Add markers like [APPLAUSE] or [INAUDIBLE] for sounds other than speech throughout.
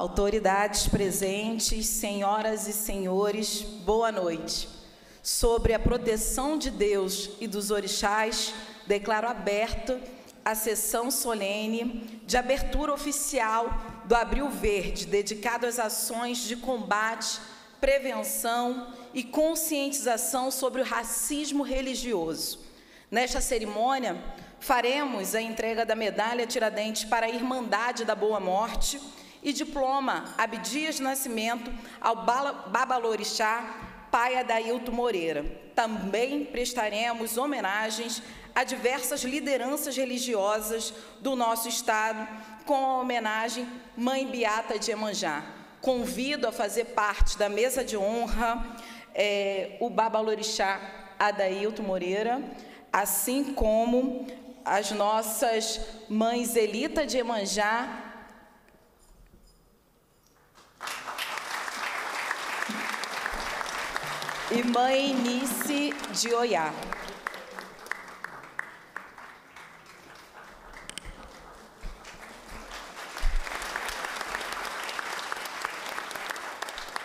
Autoridades presentes, senhoras e senhores, boa noite. Sobre a proteção de Deus e dos orixás, declaro aberta a sessão solene de abertura oficial do Abril Verde, dedicado às ações de combate, prevenção e conscientização sobre o racismo religioso. Nesta cerimônia, Faremos a entrega da medalha Tiradentes para a Irmandade da Boa Morte e diploma Abdias Nascimento ao Babalorixá, pai Adailto Moreira. Também prestaremos homenagens a diversas lideranças religiosas do nosso estado, com a homenagem Mãe Beata de Emanjá. Convido a fazer parte da mesa de honra eh, o Babalorixá Adailto Moreira, assim como as nossas mães Elita de Emanjá e mãe Nice de Oiá.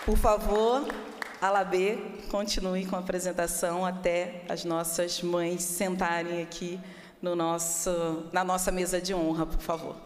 Por favor, Alabê, continue com a apresentação até as nossas mães sentarem aqui no nosso, na nossa mesa de honra, por favor.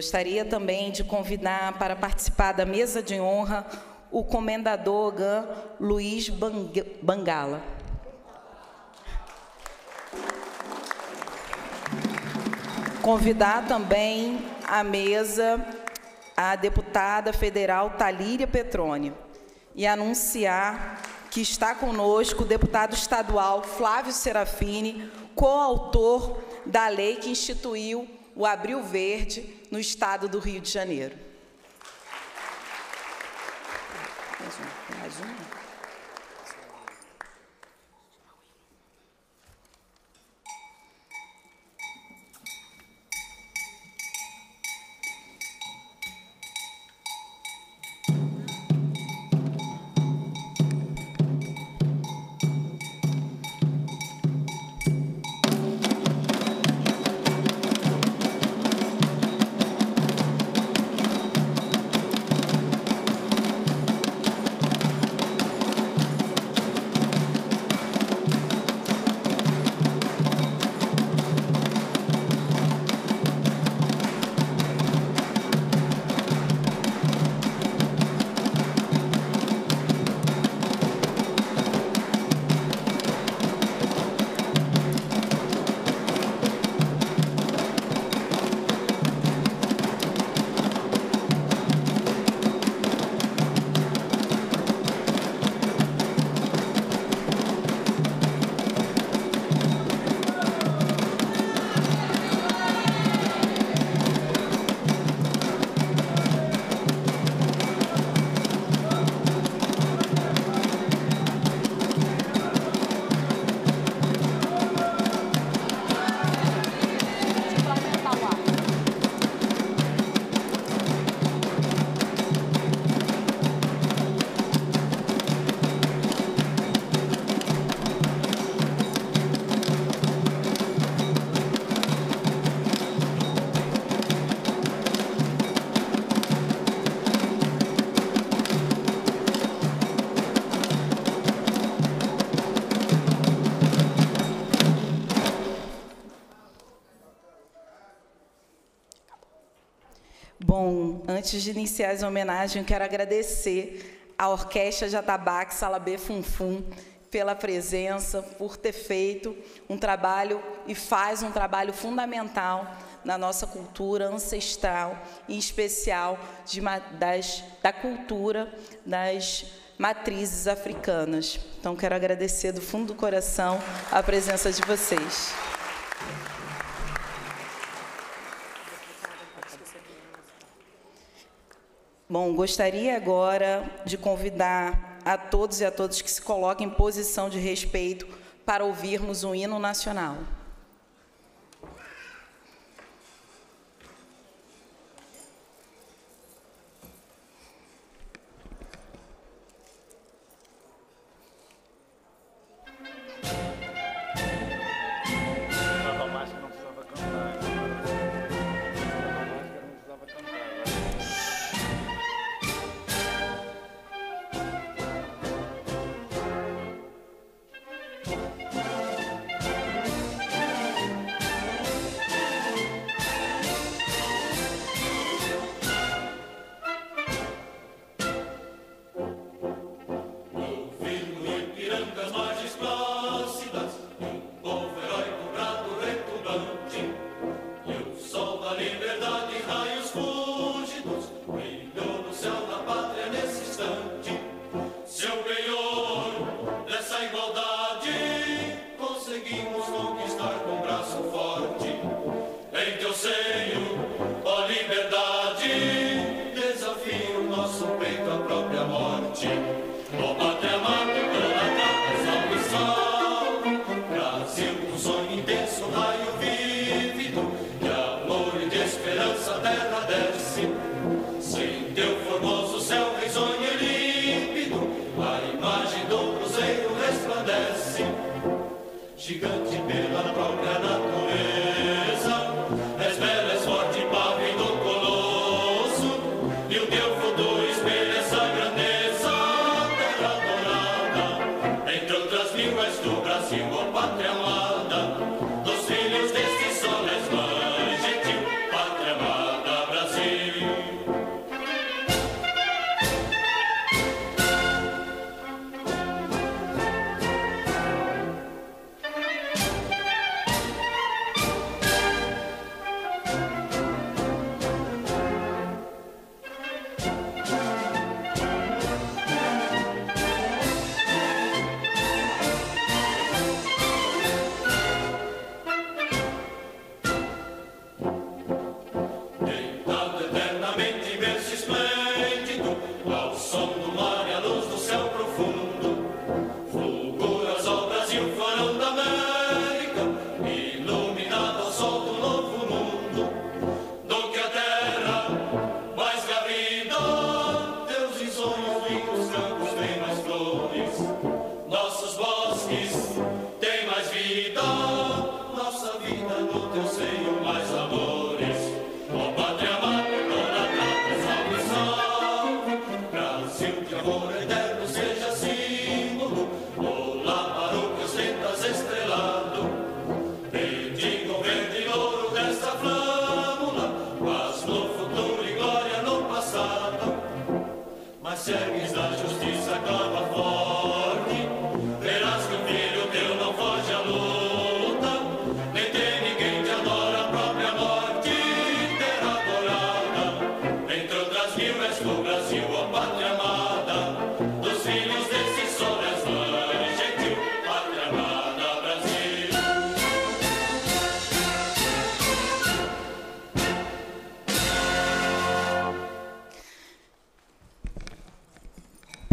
Gostaria também de convidar para participar da mesa de honra o comendador GAN Luiz Bang- Bangala. Convidar também à mesa a deputada federal Talíria Petroni e anunciar que está conosco o deputado estadual Flávio Serafini, coautor da lei que instituiu o Abril Verde no estado do Rio de Janeiro. Antes de iniciar as homenagens, quero agradecer à Orquestra Jatabaque Salabê Funfum pela presença, por ter feito um trabalho e faz um trabalho fundamental na nossa cultura ancestral, em especial de, das, da cultura das matrizes africanas. Então, quero agradecer do fundo do coração a presença de vocês. Bom, gostaria agora de convidar a todos e a todas que se coloquem em posição de respeito para ouvirmos o hino nacional.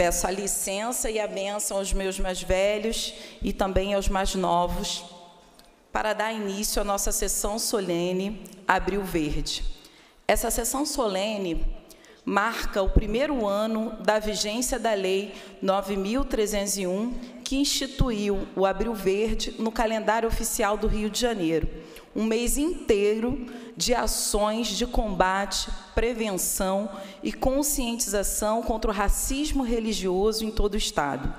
Peço a licença e a bênção aos meus mais velhos e também aos mais novos para dar início à nossa sessão solene Abril Verde. Essa sessão solene marca o primeiro ano da vigência da Lei 9.301, que instituiu o Abril Verde no calendário oficial do Rio de Janeiro um mês inteiro de ações de combate, prevenção e conscientização contra o racismo religioso em todo o Estado.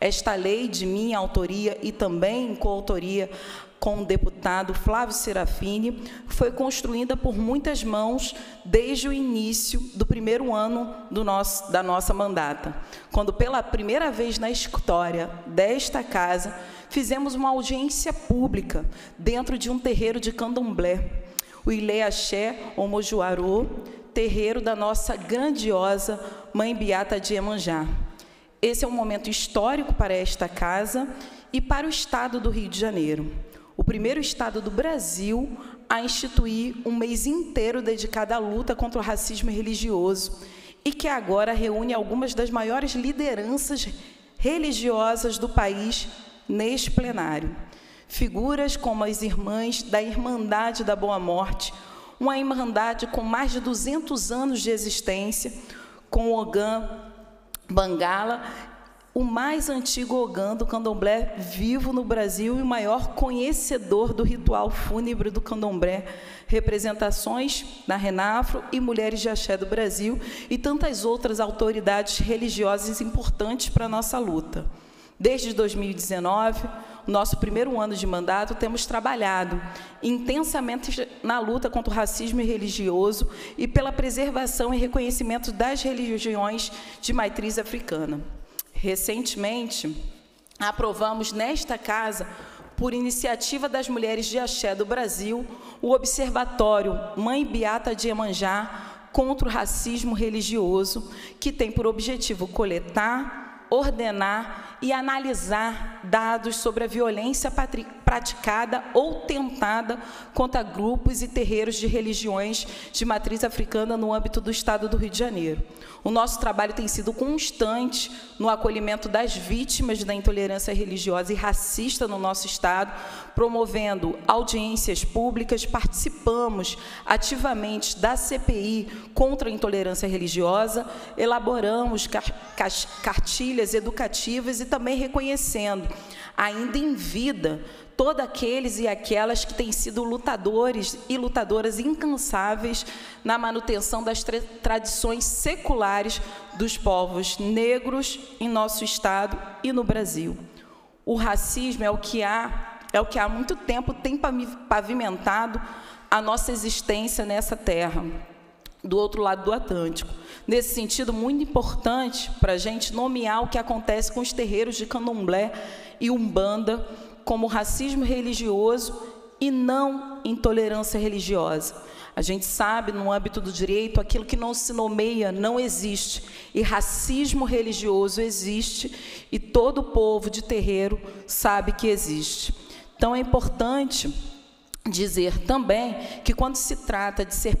Esta lei, de minha autoria e também em coautoria com o deputado Flávio Serafini, foi construída por muitas mãos desde o início do primeiro ano do nosso, da nossa mandata, quando pela primeira vez na história desta casa fizemos uma audiência pública dentro de um terreiro de candomblé, o Ilê Axé Omojuarô, terreiro da nossa grandiosa Mãe Beata de Emanjá. Esse é um momento histórico para esta casa e para o Estado do Rio de Janeiro. O primeiro Estado do Brasil a instituir um mês inteiro dedicado à luta contra o racismo religioso e que agora reúne algumas das maiores lideranças religiosas do país neste plenário. Figuras como as irmãs da Irmandade da Boa Morte, uma irmandade com mais de 200 anos de existência, com Ogã Bangala, o mais antigo Ogã do candomblé vivo no Brasil e o maior conhecedor do ritual fúnebre do candomblé, representações da Renafro e Mulheres de Axé do Brasil e tantas outras autoridades religiosas importantes para a nossa luta. Desde 2019, nosso primeiro ano de mandato, temos trabalhado intensamente na luta contra o racismo religioso e pela preservação e reconhecimento das religiões de matriz africana. Recentemente, aprovamos nesta casa, por iniciativa das mulheres de Axé do Brasil, o Observatório Mãe Beata de Emanjá contra o racismo religioso, que tem por objetivo coletar, ordenar e analisar dados sobre a violência praticada ou tentada contra grupos e terreiros de religiões de matriz africana no âmbito do Estado do Rio de Janeiro. O nosso trabalho tem sido constante no acolhimento das vítimas da intolerância religiosa e racista no nosso Estado, promovendo audiências públicas, participamos ativamente da CPI contra a intolerância religiosa, elaboramos cartilhas educativas e também reconhecendo, ainda em vida, todos aqueles e aquelas que têm sido lutadores e lutadoras incansáveis na manutenção das tra tradições seculares dos povos negros em nosso estado e no Brasil. O racismo é o que há, é o que há muito tempo tem pavimentado a nossa existência nessa terra do outro lado do Atlântico. Nesse sentido, muito importante para a gente nomear o que acontece com os terreiros de candomblé e umbanda como racismo religioso e não intolerância religiosa. A gente sabe, no âmbito do direito, aquilo que não se nomeia não existe. E racismo religioso existe, e todo povo de terreiro sabe que existe. Então, é importante dizer também que quando se trata de ser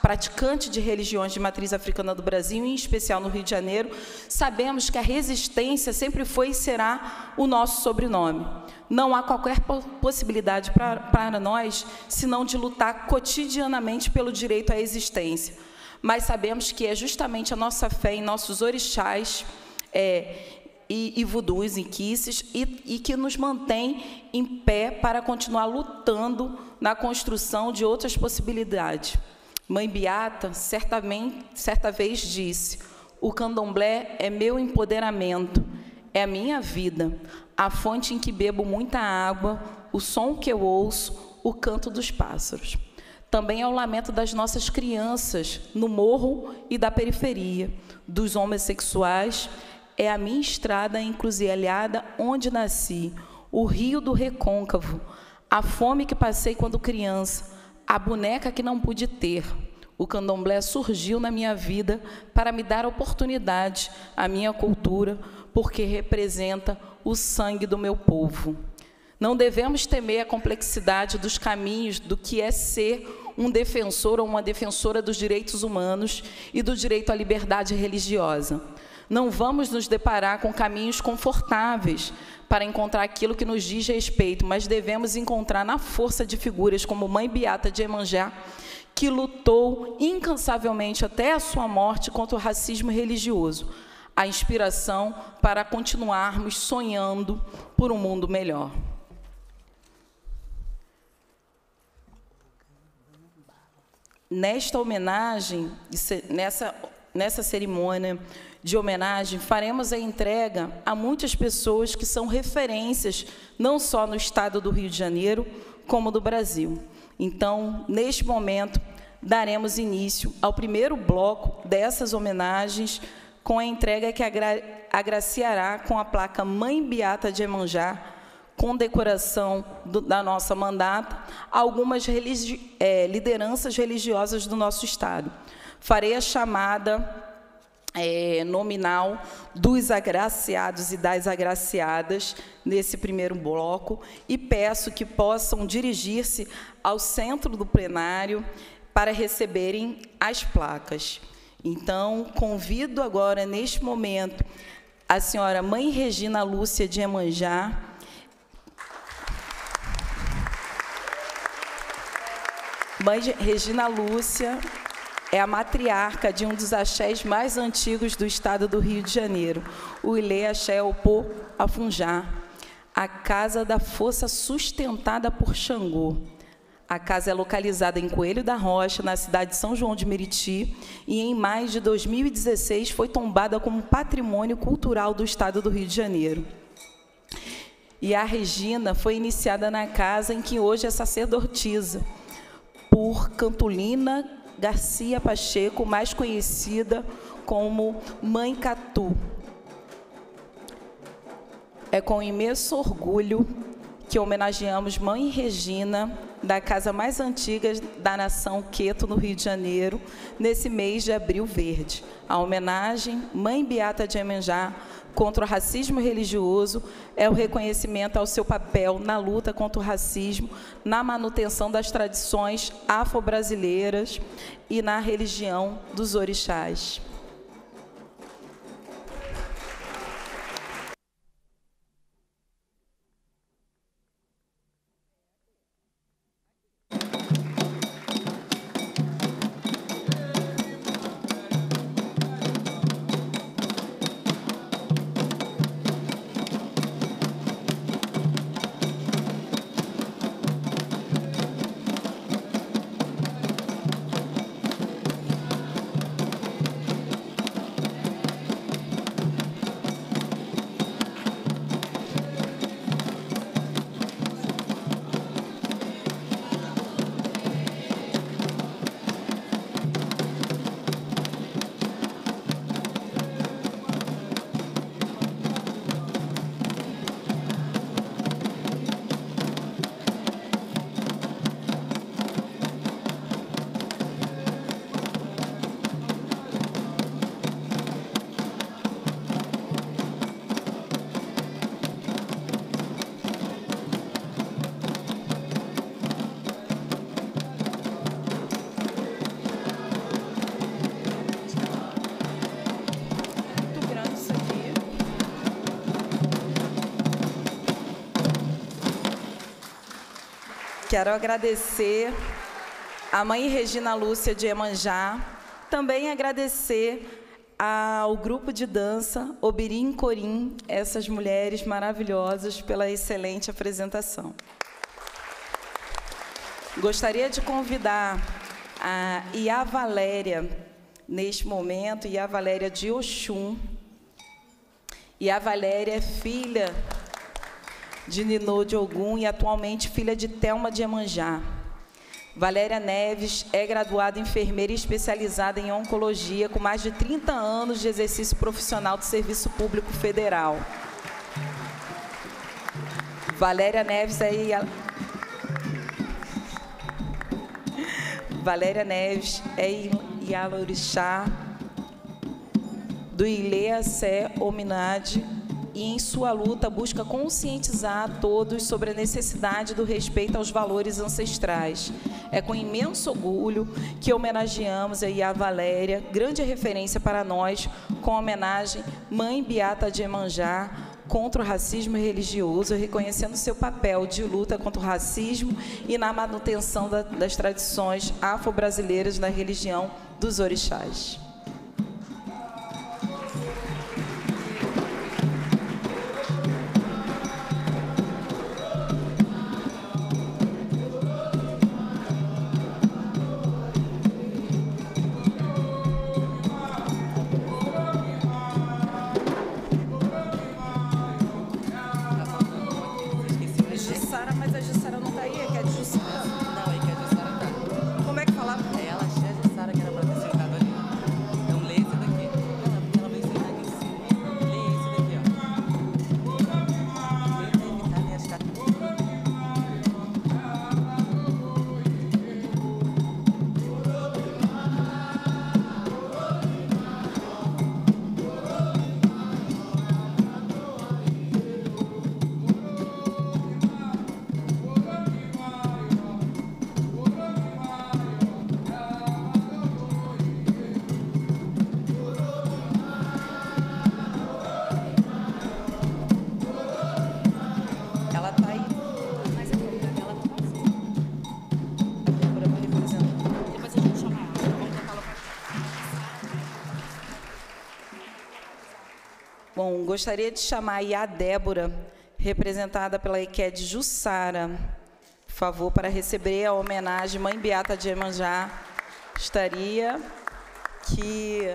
praticante de religiões de matriz africana do Brasil, em especial no Rio de Janeiro, sabemos que a resistência sempre foi e será o nosso sobrenome. Não há qualquer possibilidade para, nós, senão de lutar cotidianamente pelo direito à existência. Mas sabemos que é justamente a nossa fé em nossos orixás, é, e, e voodoos, inquices, e, e que nos mantém em pé para continuar lutando na construção de outras possibilidades. Mãe Beata, certamente, certa vez disse, o candomblé é meu empoderamento, é a minha vida, a fonte em que bebo muita água, o som que eu ouço, o canto dos pássaros. Também é o lamento das nossas crianças no morro e da periferia, dos homossexuais é a minha estrada encruzilhada onde nasci, o rio do recôncavo, a fome que passei quando criança, a boneca que não pude ter. O candomblé surgiu na minha vida para me dar oportunidade à minha cultura, porque representa o sangue do meu povo. Não devemos temer a complexidade dos caminhos do que é ser um defensor ou uma defensora dos direitos humanos e do direito à liberdade religiosa. Não vamos nos deparar com caminhos confortáveis para encontrar aquilo que nos diz respeito, mas devemos encontrar na força de figuras como Mãe Beata de Emanjá, que lutou incansavelmente até a sua morte contra o racismo religioso, a inspiração para continuarmos sonhando por um mundo melhor. Nesta homenagem, nessa nessa cerimônia de homenagem, faremos a entrega a muitas pessoas que são referências, não só no estado do Rio de Janeiro, como do Brasil. Então, neste momento, daremos início ao primeiro bloco dessas homenagens, com a entrega que agra agraciará com a placa Mãe Beata de Emanjá, com decoração do, da nossa mandata, algumas religi é, lideranças religiosas do nosso Estado. Farei a chamada é, nominal dos agraciados e das agraciadas nesse primeiro bloco e peço que possam dirigir-se ao centro do plenário para receberem as placas. Então, convido agora, neste momento, a senhora Mãe Regina Lúcia de Emanjá, Mãe Regina Lúcia é a matriarca de um dos axés mais antigos do estado do Rio de Janeiro, o Ilê Axé Opô Afunjá, a casa da força sustentada por Xangô. A casa é localizada em Coelho da Rocha, na cidade de São João de Meriti, e em maio de 2016 foi tombada como patrimônio cultural do estado do Rio de Janeiro. E a Regina foi iniciada na casa em que hoje é sacerdotisa, por Cantulina Garcia Pacheco, mais conhecida como Mãe Catu. É com imenso orgulho que homenageamos Mãe Regina, da casa mais antiga da nação Queto, no Rio de Janeiro, nesse mês de abril verde. A homenagem Mãe Beata de Emenjá contra o racismo religioso é o reconhecimento ao seu papel na luta contra o racismo, na manutenção das tradições afro-brasileiras e na religião dos orixás. Quero agradecer a mãe Regina Lúcia de Emanjá, também agradecer ao grupo de dança Obirim Corim, essas mulheres maravilhosas, pela excelente apresentação. Gostaria de convidar a Ia Valéria, neste momento, Ia Valéria de Oxum. Ia Valéria é filha de Ninô de Ogum e atualmente filha de Telma de Emanjá. Valéria Neves é graduada enfermeira especializada em oncologia, com mais de 30 anos de exercício profissional do Serviço Público Federal. Valéria Neves é Ia- Valéria Neves é Ialorixá, do Ilea Sé Ominade, e em sua luta busca conscientizar a todos sobre a necessidade do respeito aos valores ancestrais. É com imenso orgulho que homenageamos aí a Valéria, grande referência para nós, com a homenagem Mãe Beata de Emanjá, contra o racismo religioso, reconhecendo seu papel de luta contra o racismo e na manutenção da- das tradições afro-brasileiras na religião dos orixás. Gostaria de chamar aí a Débora, representada pela EQUED Jussara, por favor, para receber a homenagem Mãe Beata de Emanjá. Gostaria que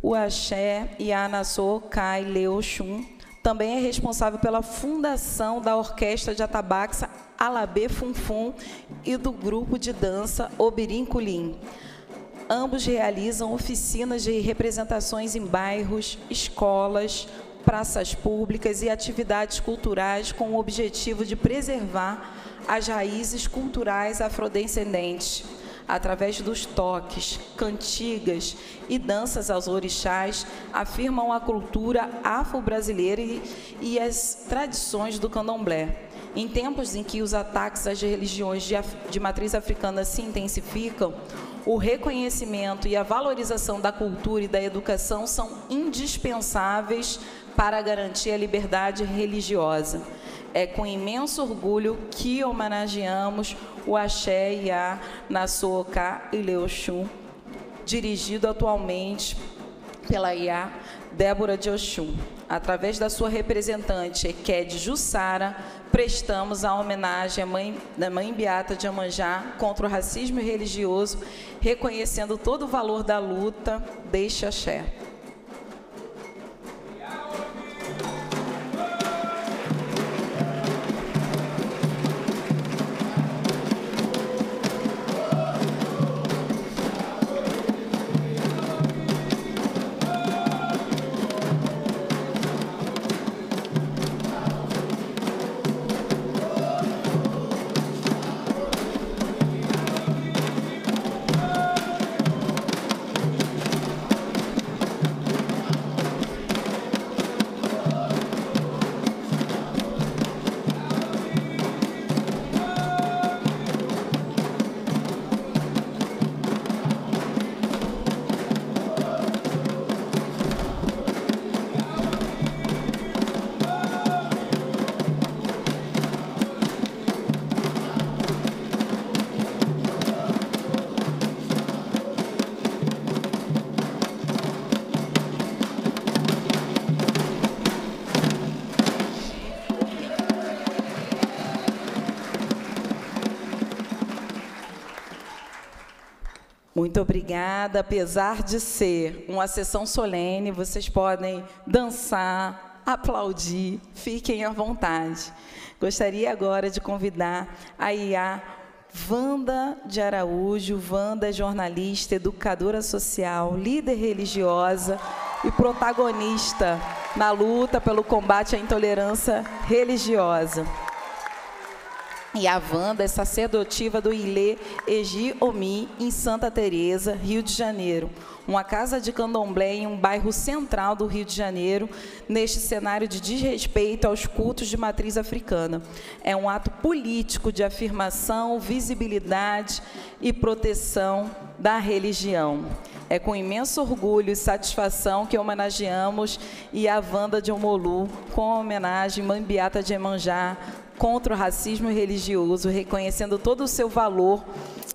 o Axé e a Kai Leo Xun também é responsável pela fundação da Orquestra de Atabaxa Alabê Funfun e do grupo de dança Obirim Culim. Ambos realizam oficinas de representações em bairros, escolas, praças públicas e atividades culturais com o objetivo de preservar as raízes culturais afrodescendentes através dos toques, cantigas e danças aos orixás, afirmam a cultura afro-brasileira e, as tradições do candomblé. Em tempos em que os ataques às religiões de matriz africana se intensificam, o reconhecimento e a valorização da cultura e da educação são indispensáveis para garantir a liberdade religiosa. É com imenso orgulho que homenageamos o Axé Iá Nassoka e Leoxum, dirigido atualmente pela Iá Débora de Oxum. Através da sua representante, Eked Jussara, prestamos a homenagem à mãe, da Mãe Beata de Amanjá contra o racismo religioso, reconhecendo todo o valor da luta deste axé. Obrigada. Apesar de ser uma sessão solene, vocês podem dançar, aplaudir, fiquem à vontade. Gostaria agora de convidar a IA Wanda de Araújo. Wanda é jornalista, educadora social, líder religiosa e protagonista na luta pelo combate à intolerância religiosa. E a Wanda é sacerdotiva do Ilê Egi Omi, em Santa Teresa, Rio de Janeiro. Uma casa de candomblé em um bairro central do Rio de Janeiro, neste cenário de desrespeito aos cultos de matriz africana. É um ato político de afirmação, visibilidade e proteção da religião. É com imenso orgulho e satisfação que homenageamos Iavanda de Omolu com a homenagem Mãe Beata de Emanjá, contra o racismo religioso, reconhecendo todo o seu valor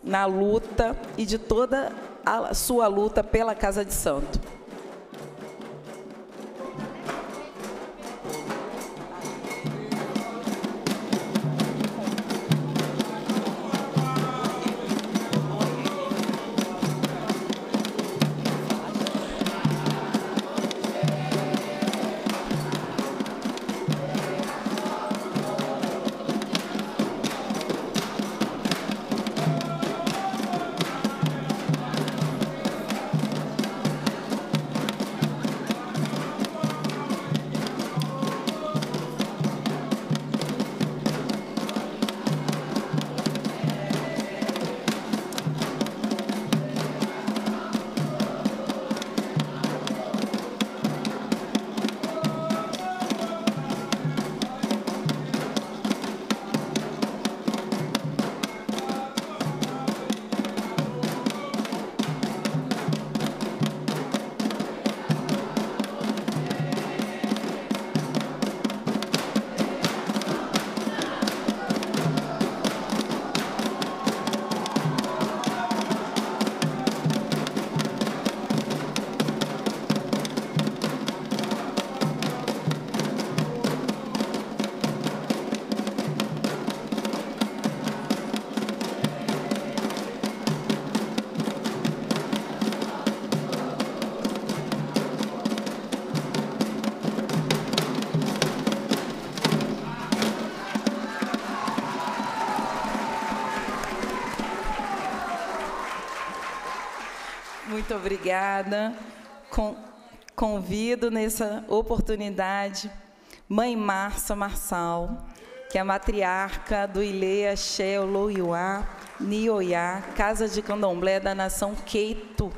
na luta e de toda a sua luta pela Casa de Santo. Obrigada. Convido nessa oportunidade Mãe Marça Marçal, que é matriarca do Ile Axé Oloiuá Nioiá, Casa de Candomblé da Nação Queito,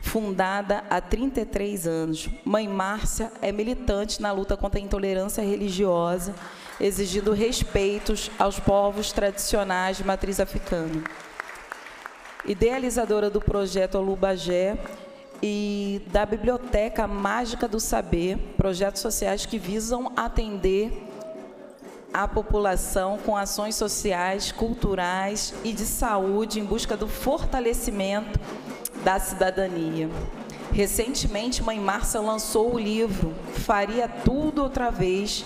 fundada há 33 anos. Mãe Márcia é militante na luta contra a intolerância religiosa, exigindo respeitos aos povos tradicionais de matriz africana. Idealizadora do projeto Alubagé e da Biblioteca Mágica do Saber, projetos sociais que visam atender a população com ações sociais, culturais e de saúde em busca do fortalecimento da cidadania. Recentemente, Mãe Márcia lançou o livro Faria Tudo Outra Vez,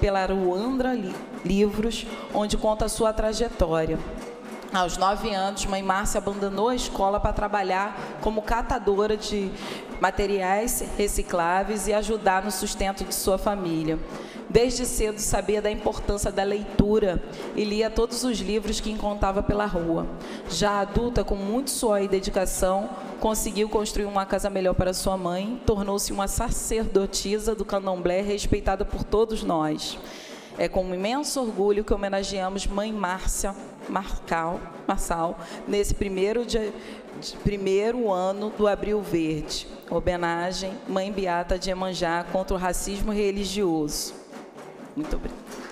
pela Ruandra Livros, onde conta a sua trajetória. Aos nove anos, Mãe Márcia abandonou a escola para trabalhar como catadora de materiais recicláveis e ajudar no sustento de sua família. Desde cedo sabia da importância da leitura e lia todos os livros que encontrava pela rua. Já adulta, com muito suor e dedicação, conseguiu construir uma casa melhor para sua mãe, tornou-se uma sacerdotisa do candomblé respeitada por todos nós. É com imenso orgulho que homenageamos Mãe Márcia Marcal, Marçal nesse primeiro, dia, primeiro ano do Abril Verde. Homenagem Mãe Beata de Emanjá contra o racismo religioso. Muito obrigada.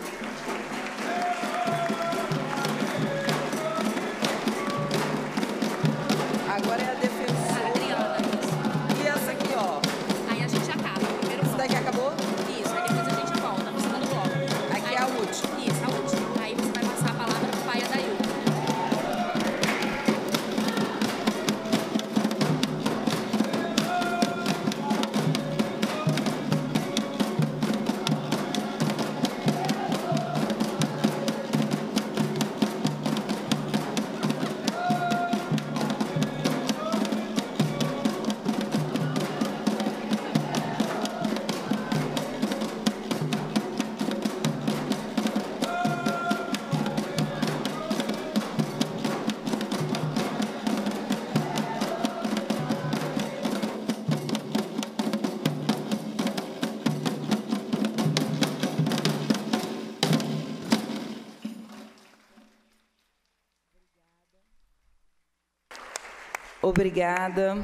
Obrigada.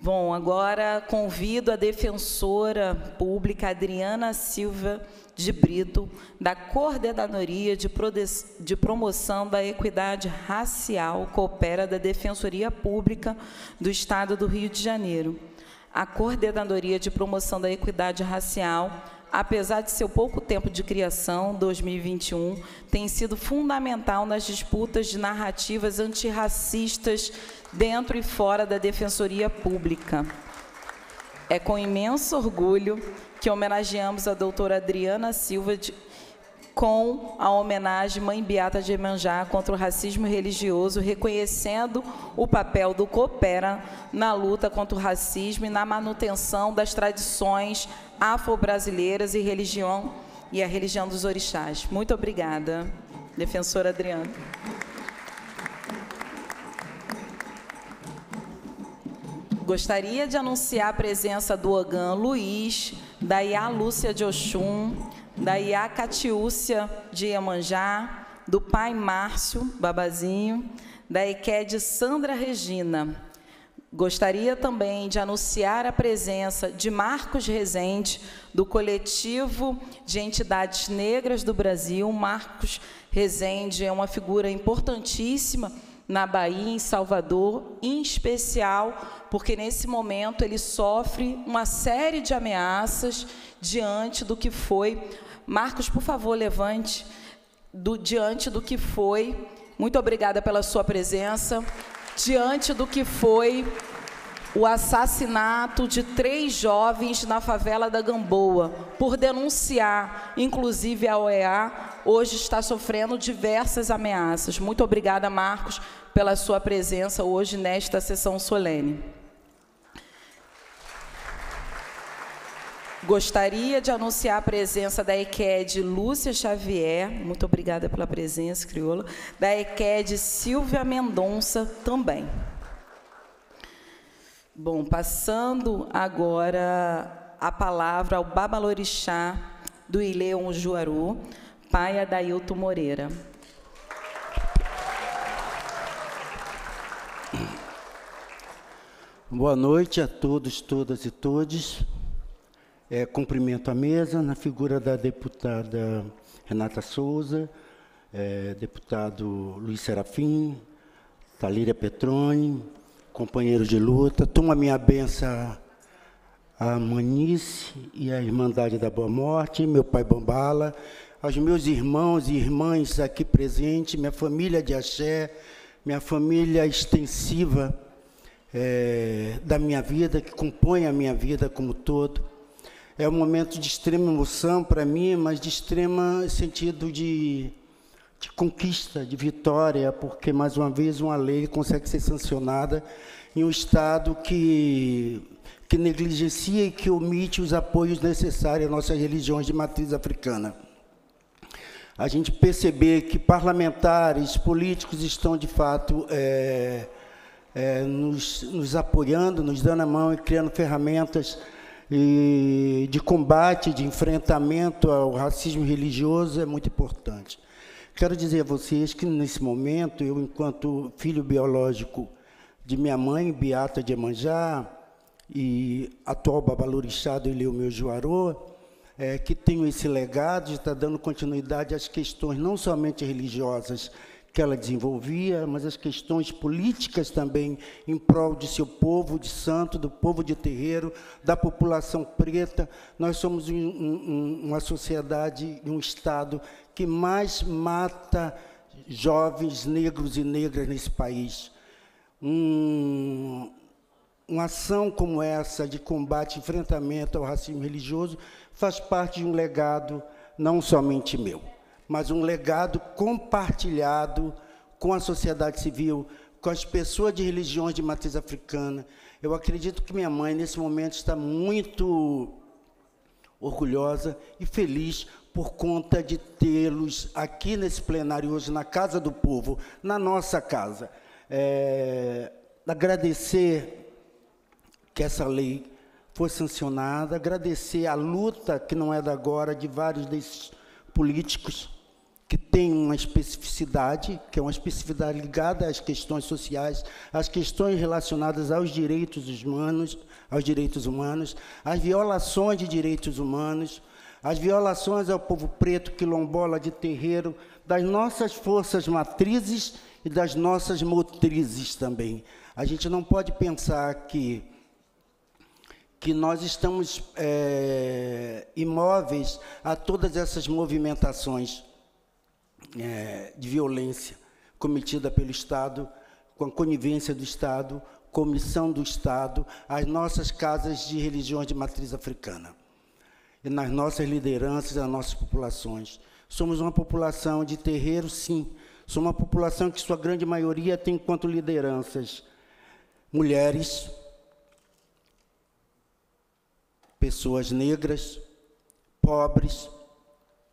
Bom, agora convido a defensora pública Adriana Silva de Brito, da Coordenadoria de, Promoção da Equidade Racial, coopera da Defensoria Pública do Estado do Rio de Janeiro. A Coordenadoria de Promoção da Equidade Racial apesar de seu pouco tempo de criação, 2021, tem sido fundamental nas disputas de narrativas antirracistas dentro e fora da Defensoria Pública. É com imenso orgulho que homenageamos a doutora Adriana Silva de- com a homenagem Mãe Beata de Emanjá contra o racismo religioso, reconhecendo o papel do Coopera na luta contra o racismo e na manutenção das tradições afro-brasileiras e religião e a religião dos orixás. Muito obrigada, defensora Adriana. Gostaria de anunciar a presença do Ogan Luiz, da Iá Lúcia de Oxum, da Iá Catiúcia de Iemanjá, do pai Márcio Babazinho, da EQED Sandra Regina. Gostaria também de anunciar a presença de Marcos Rezende, do coletivo de entidades negras do Brasil. Marcos Rezende é uma figura importantíssima na Bahia, em Salvador, em especial porque nesse momento ele sofre uma série de ameaças diante do que foi. Marcos, por favor, levante do, diante do que foi. Muito obrigada pela sua presença. Diante do que foi o assassinato de três jovens na favela da Gamboa, por denunciar, inclusive a OEA, hoje está sofrendo diversas ameaças. Muito obrigada, Marcos, pela sua presença hoje nesta sessão solene. Gostaria de anunciar a presença da EQED Lúcia Xavier, muito obrigada pela presença, crioula, da EQED Silvia Mendonça também. Bom, passando agora a palavra ao Babalorixá do Ileon Juaru, pai Adailton Moreira. Boa noite a todos, todas e todes. É, cumprimento a mesa na figura da deputada Renata Souza, é, deputado Luiz Serafim, Talíria Petroni, companheiro de luta. Tomo a minha benção a Manice e a Irmandade da Boa Morte, meu pai Bambala, aos meus irmãos e irmãs aqui presentes, minha família de axé, minha família extensiva é, da minha vida, que compõe a minha vida como todo. É um momento de extrema emoção para mim, mas de extrema sentido de, de conquista, de vitória, porque, mais uma vez, uma lei consegue ser sancionada em um Estado que, que negligencia e que omite os apoios necessários às nossas religiões de matriz africana. A gente perceber que parlamentares, políticos estão, de fato, é, é, nos, nos apoiando, nos dando a mão e criando ferramentas de combate, de enfrentamento ao racismo religioso é muito importante. Quero dizer a vocês que, nesse momento, eu, enquanto filho biológico de minha mãe, Beata de Emanjá, e atual babalorixá do Ileu Meu Juarô, é, que tenho esse legado de estar dando continuidade às questões não somente religiosas, que ela desenvolvia, mas as questões políticas também em prol de seu povo de santo, do povo de terreiro, da população preta. Nós somos um, um, uma sociedade, um Estado que mais mata jovens negros e negras nesse país. Um, uma ação como essa de combate, enfrentamento ao racismo religioso, faz parte de um legado não somente meu mas um legado compartilhado com a sociedade civil, com as pessoas de religiões de matriz africana. Eu acredito que minha mãe, nesse momento, está muito orgulhosa e feliz por conta de tê-los aqui nesse plenário hoje, na Casa do Povo, na nossa casa. É, agradecer que essa lei foi sancionada, agradecer a luta, que não é da agora, de vários desses políticos, que tem uma especificidade, que é uma especificidade ligada às questões sociais, às questões relacionadas aos direitos humanos, aos direitos humanos, às violações de direitos humanos, às violações ao povo preto, quilombola de terreiro, das nossas forças matrizes e das nossas motrizes também. A gente não pode pensar que que nós estamos é, imóveis a todas essas movimentações é, de violência cometida pelo Estado, com a conivência do Estado, comissão do Estado, as nossas casas de religiões de matriz africana. E nas nossas lideranças, nas nossas populações. Somos uma população de terreiro, sim. Somos uma população que, sua grande maioria, tem enquanto lideranças mulheres, pessoas negras, pobres,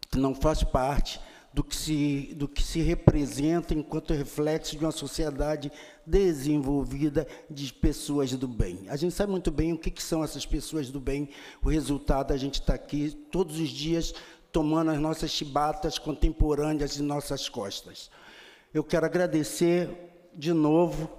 que não faz parte do que se, do que se representa enquanto reflexo de uma sociedade desenvolvida de pessoas do bem. A gente sabe muito bem o que, que são essas pessoas do bem. O resultado, a gente está aqui todos os dias tomando as nossas chibatas contemporâneas em nossas costas. Eu quero agradecer de novo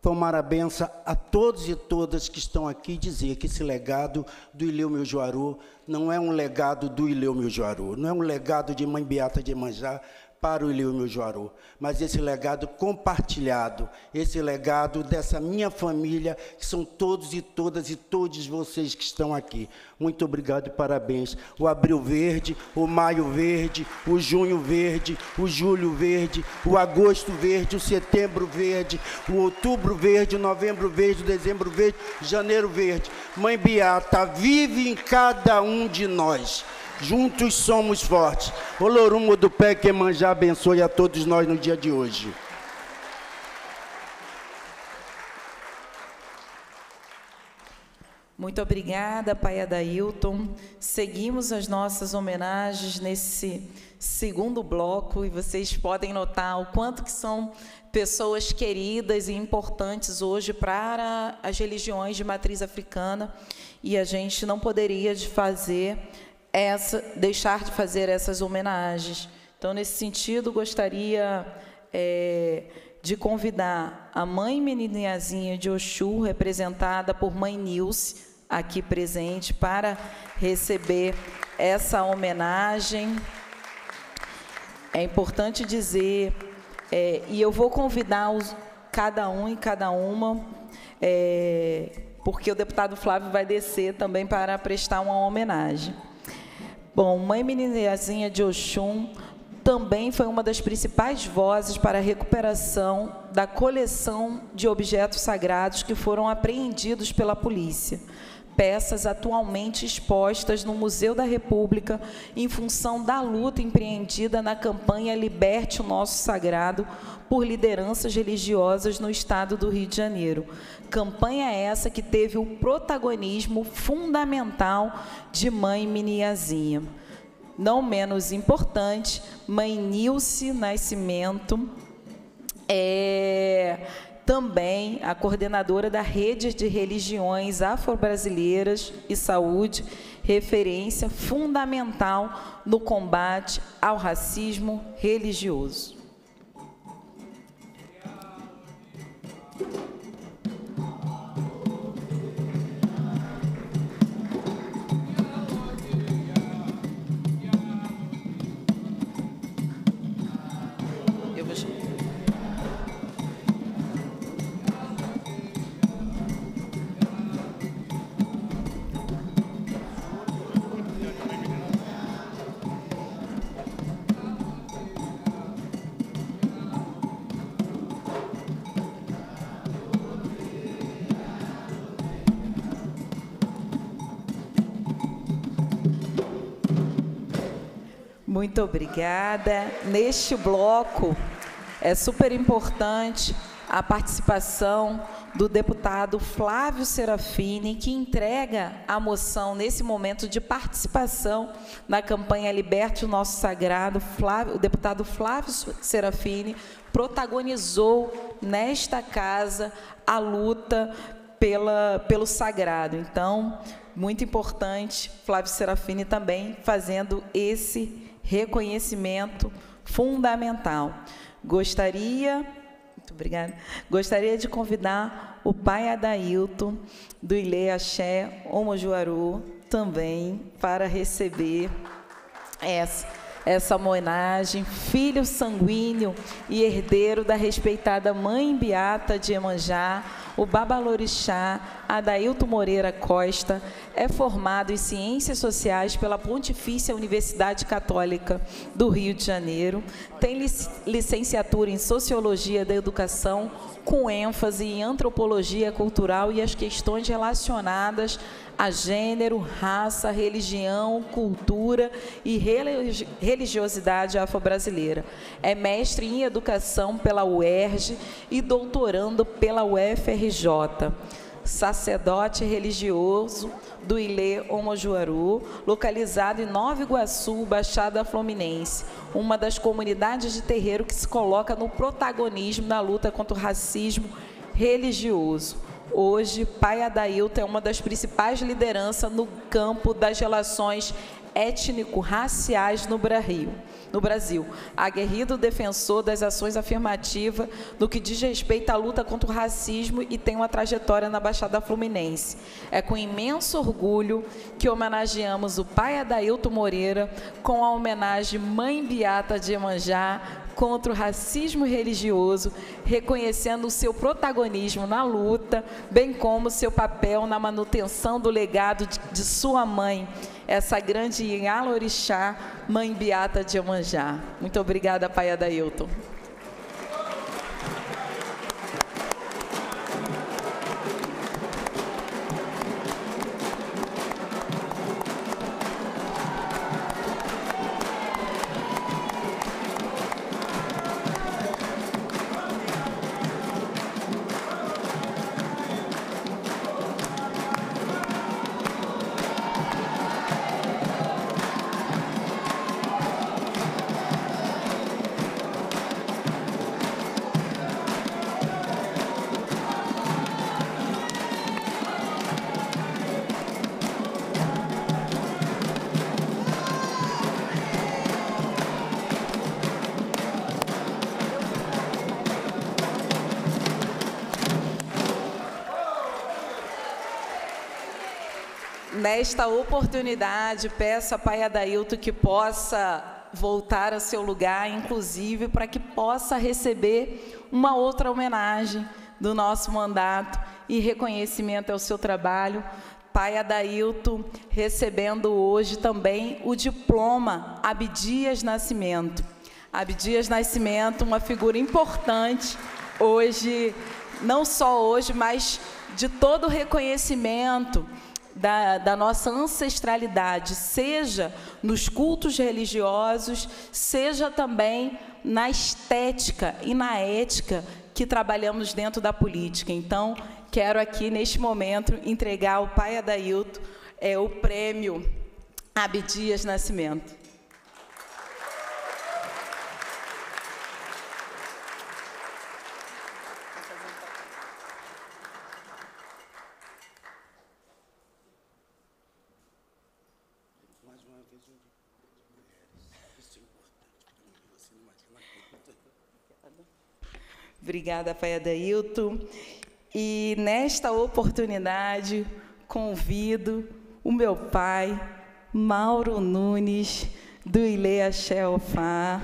tomar a benção a todos e todas que estão aqui e dizer que esse legado do Ileu Juaru não é um legado do Ileu Juaru, não é um legado de Mãe Beata de Manjá, para o Ileu Meu Juaru, mas esse legado compartilhado, esse legado dessa minha família, que são todos e todas e todos vocês que estão aqui. Muito obrigado e parabéns. O Abril Verde, o Maio Verde, o Junho Verde, o Julho Verde, o Agosto Verde, o Setembro Verde, o Outubro Verde, o Novembro Verde, o Dezembro Verde, Janeiro Verde. Mãe Beata, vive em cada um de nós. Juntos somos fortes. Olorumo do pé que manjar abençoe a todos nós no dia de hoje. Muito obrigada, pai Adailton. Seguimos as nossas homenagens nesse segundo bloco e vocês podem notar o quanto que são pessoas queridas e importantes hoje para as religiões de matriz africana e a gente não poderia de fazer essa, deixar de fazer essas homenagens. Então, nesse sentido, gostaria é, de convidar a mãe meninazinha de Oxu, representada por mãe Nilce, aqui presente, para receber essa homenagem. É importante dizer, é, e eu vou convidar os, cada um e cada uma, é, porque o deputado Flávio vai descer também para prestar uma homenagem. Bom, Mãe Meninazinha de Oxum também foi uma das principais vozes para a recuperação da coleção de objetos sagrados que foram apreendidos pela polícia peças atualmente expostas no Museu da República em função da luta empreendida na campanha Liberte o Nosso Sagrado por lideranças religiosas no estado do Rio de Janeiro. Campanha essa que teve o protagonismo fundamental de Mãe Miniazinha. Não menos importante, Mãe Nilce Nascimento, é, também a coordenadora da Rede de Religiões Afro-Brasileiras e Saúde, referência fundamental no combate ao racismo religioso. Muito obrigada. Neste bloco, é super importante a participação do deputado Flávio Serafini, que entrega a moção nesse momento de participação na campanha Liberte o Nosso Sagrado. Flávio, o deputado Flávio Serafini protagonizou nesta casa a luta pela, pelo sagrado. Então, muito importante, Flávio Serafini também fazendo esse reconhecimento fundamental. Gostaria, muito obrigada, gostaria de convidar o pai Adailton, do Ilê Axé Omojuaru, também para receber essa, essa homenagem, filho sanguíneo e herdeiro da respeitada mãe Beata de Emanjá, o Babalorixá Adailton Moreira Costa é formado em Ciências Sociais pela Pontifícia Universidade Católica do Rio de Janeiro, tem licenciatura em Sociologia da Educação, com ênfase em Antropologia Cultural e as questões relacionadas a gênero, raça, religião, cultura e religiosidade afro-brasileira. É mestre em Educação pela UERJ e doutorando pela UFRJ sacerdote religioso do Ilê Omojuaru, localizado em Nova Iguaçu, Baixada Fluminense, uma das comunidades de terreiro que se coloca no protagonismo na luta contra o racismo religioso. Hoje, Pai Adailton é uma das principais lideranças no campo das relações étnico-raciais no Brasil no Brasil, aguerrido defensor das ações afirmativas no que diz respeito à luta contra o racismo e tem uma trajetória na Baixada Fluminense. É com imenso orgulho que homenageamos o pai Adailton Moreira com a homenagem Mãe Beata de Emanjá contra o racismo religioso, reconhecendo o seu protagonismo na luta, bem como seu papel na manutenção do legado de, de sua mãe, essa grande Inhalorixá, Mãe Beata de Amanjá. Muito obrigada, Pai Adailton. Nesta oportunidade, peço a Pai Adailto que possa voltar ao seu lugar, inclusive para que possa receber uma outra homenagem do nosso mandato e reconhecimento ao seu trabalho. Pai Adailto recebendo hoje também o diploma Abdias Nascimento. Abdias Nascimento, uma figura importante hoje, não só hoje, mas de todo o reconhecimento da, da, nossa ancestralidade, seja nos cultos religiosos, seja também na estética e na ética que trabalhamos dentro da política. Então, quero aqui, neste momento, entregar ao pai Adailto é, o prêmio Abdias Nascimento. Obrigada, Pai Adailton. E nesta oportunidade, convido o meu pai, Mauro Nunes, do Ilea Xelfá,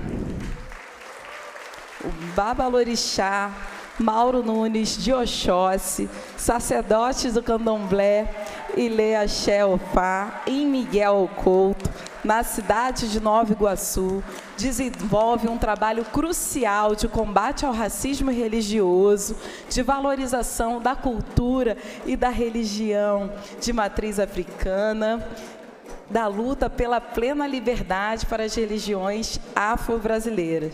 o Babalorixá, Mauro Nunes de Oxóssi, sacerdote do candomblé Ilea Xelfá, em Miguel Couto, na cidade de Nova Iguaçu, desenvolve um trabalho crucial de combate ao racismo religioso, de valorização da cultura e da religião de matriz africana, da luta pela plena liberdade para as religiões afro-brasileiras.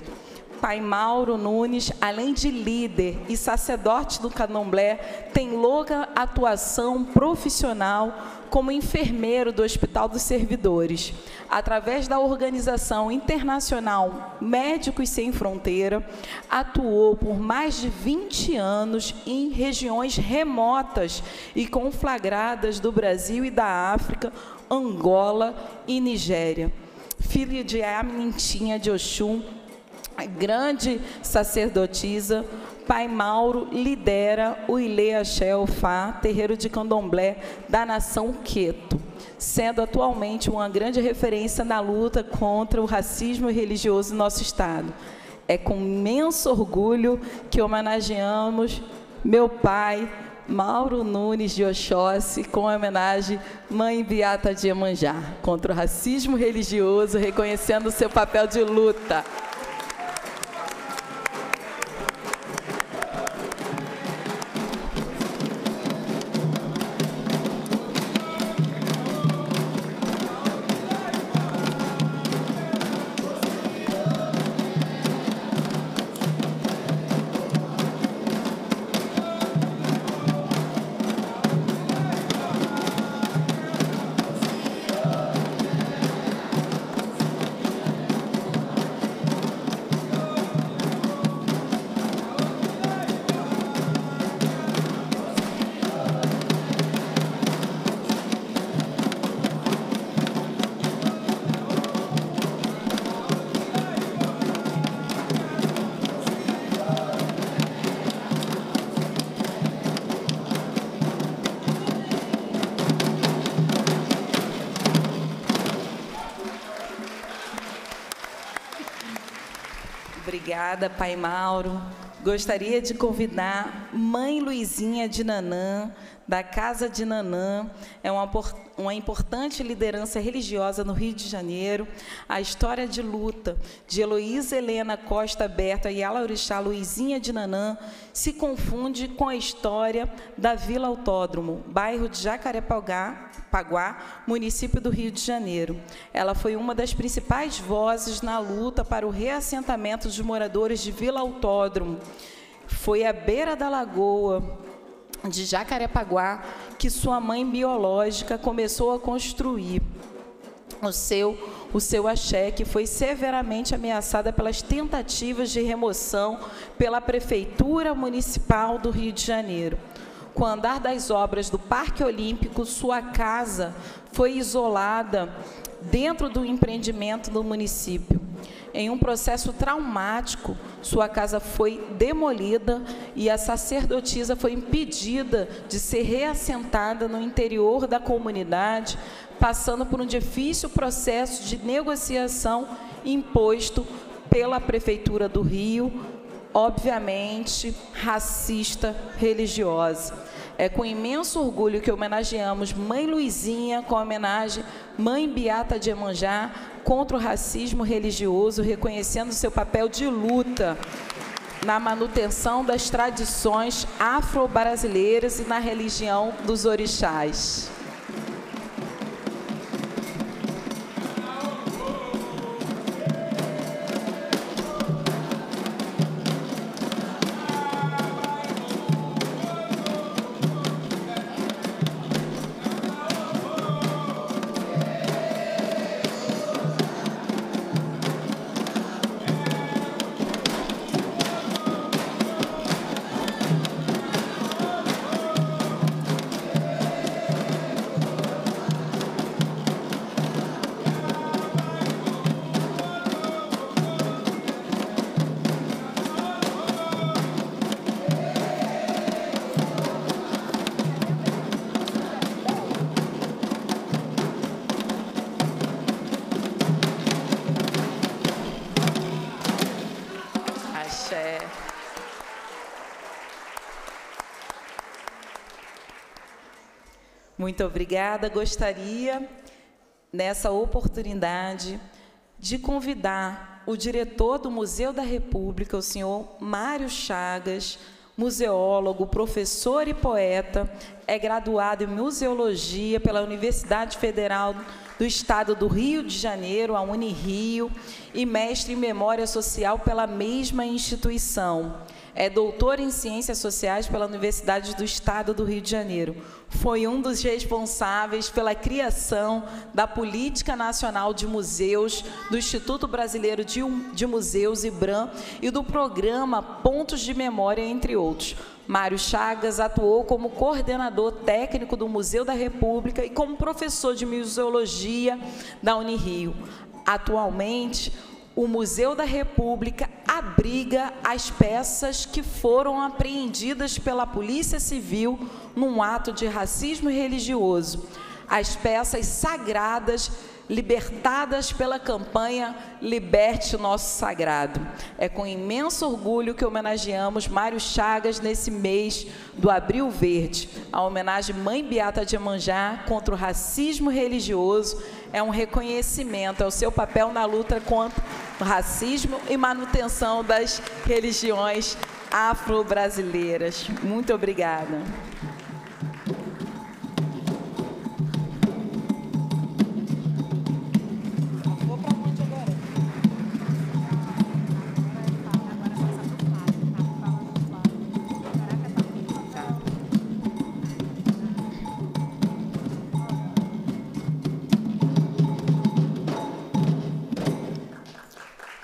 Pai Mauro Nunes, além de líder e sacerdote do candomblé, tem longa atuação profissional como enfermeiro do Hospital dos Servidores, através da organização internacional Médicos Sem Fronteira, atuou por mais de 20 anos em regiões remotas e conflagradas do Brasil e da África, Angola e Nigéria. Filho de Amintinha de Oxum, grande sacerdotisa, Pai Mauro lidera o Ile Axé Fá, terreiro de candomblé da nação Queto, sendo atualmente uma grande referência na luta contra o racismo religioso no nosso estado. É com imenso orgulho que homenageamos meu pai, Mauro Nunes de Oxóssi, com homenagem Mãe Beata de Iemanjá, contra o racismo religioso, reconhecendo seu papel de luta. Pai Mauro. Gostaria de convidar Mãe Luizinha de Nanã, da Casa de Nanã, é uma, uma importante liderança religiosa no Rio de Janeiro. A história de luta de Heloísa Helena Costa Berta e Alaurixá Luizinha de Nanã se confunde com a história da Vila Autódromo, bairro de Jacarepaguá, Paguá, município do Rio de Janeiro. Ela foi uma das principais vozes na luta para o reassentamento dos moradores de Vila Autódromo. Foi à beira da lagoa de Jacarepaguá que sua mãe biológica começou a construir o seu o seu axé, que foi severamente ameaçada pelas tentativas de remoção pela Prefeitura Municipal do Rio de Janeiro. Com o andar das obras do Parque Olímpico, sua casa foi isolada dentro do empreendimento do município. Em um processo traumático, sua casa foi demolida e a sacerdotisa foi impedida de ser reassentada no interior da comunidade, passando por um difícil processo de negociação imposto pela Prefeitura do Rio, obviamente racista religiosa. É com imenso orgulho que homenageamos Mãe Luizinha com homenagem Mãe Beata de Emanjá contra o racismo religioso, reconhecendo seu papel de luta na manutenção das tradições afro-brasileiras e na religião dos orixás. Muito obrigada. Gostaria, nessa oportunidade, de convidar o diretor do Museu da República, o senhor Mário Chagas, museólogo, professor e poeta, é graduado em museologia pela Universidade Federal do Estado do Rio de Janeiro, a Unirio, e mestre em memória social pela mesma instituição. É doutor em Ciências Sociais pela Universidade do Estado do Rio de Janeiro. Foi um dos responsáveis pela criação da Política Nacional de Museus, do Instituto Brasileiro de, Museus, IBRAM, e do programa Pontos de Memória, entre outros. Mário Chagas atuou como coordenador técnico do Museu da República e como professor de museologia da Unirio. Atualmente, o Museu da República abriga as peças que foram apreendidas pela Polícia Civil num ato de racismo religioso. As peças sagradas libertadas pela campanha Liberte Nosso Sagrado. É com imenso orgulho que homenageamos Mário Chagas nesse mês do Abril Verde. A homenagem Mãe Beata de Emanjá contra o racismo religioso é um reconhecimento ao seu papel na luta contra o racismo e manutenção das religiões afro-brasileiras. Muito obrigada.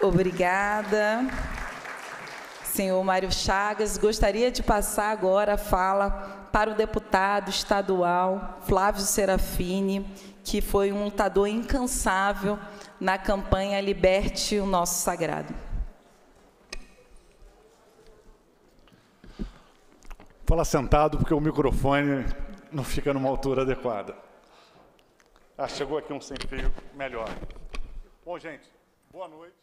Obrigada. Senhor Mário Chagas, gostaria de passar agora a fala para o deputado estadual Flávio Serafini, que foi um lutador incansável na campanha Liberte o Nosso Sagrado. Fala sentado, porque o microfone não fica numa altura adequada. Ah, chegou aqui um sem fio melhor. Bom, gente, boa noite.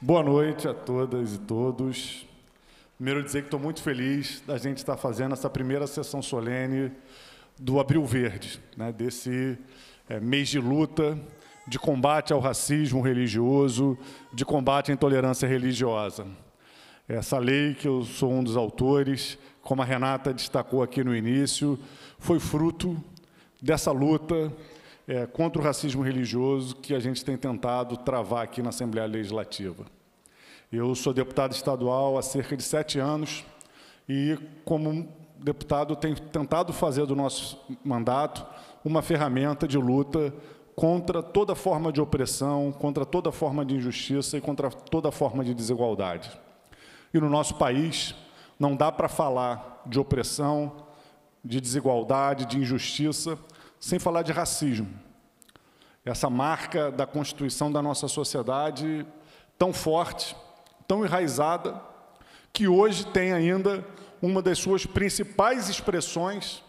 Boa noite a todas e todos. Primeiro dizer que estou muito feliz da gente estar fazendo essa primeira sessão solene do Abril Verde, né, desse é, mês de luta, de combate ao racismo religioso, de combate à intolerância religiosa. Essa lei, que eu sou um dos autores, como a Renata destacou aqui no início, foi fruto dessa luta é, contra o racismo religioso que a gente tem tentado travar aqui na Assembleia Legislativa. Eu sou deputado estadual há cerca de sete anos e, como deputado, tenho tentado fazer do nosso mandato uma ferramenta de luta contra toda forma de opressão, contra toda forma de injustiça e contra toda forma de desigualdade. E no nosso país, não dá para falar de opressão, de desigualdade, de injustiça, sem falar de racismo. Essa marca da constituição da nossa sociedade tão forte, tão enraizada, que hoje tem ainda uma das suas principais expressões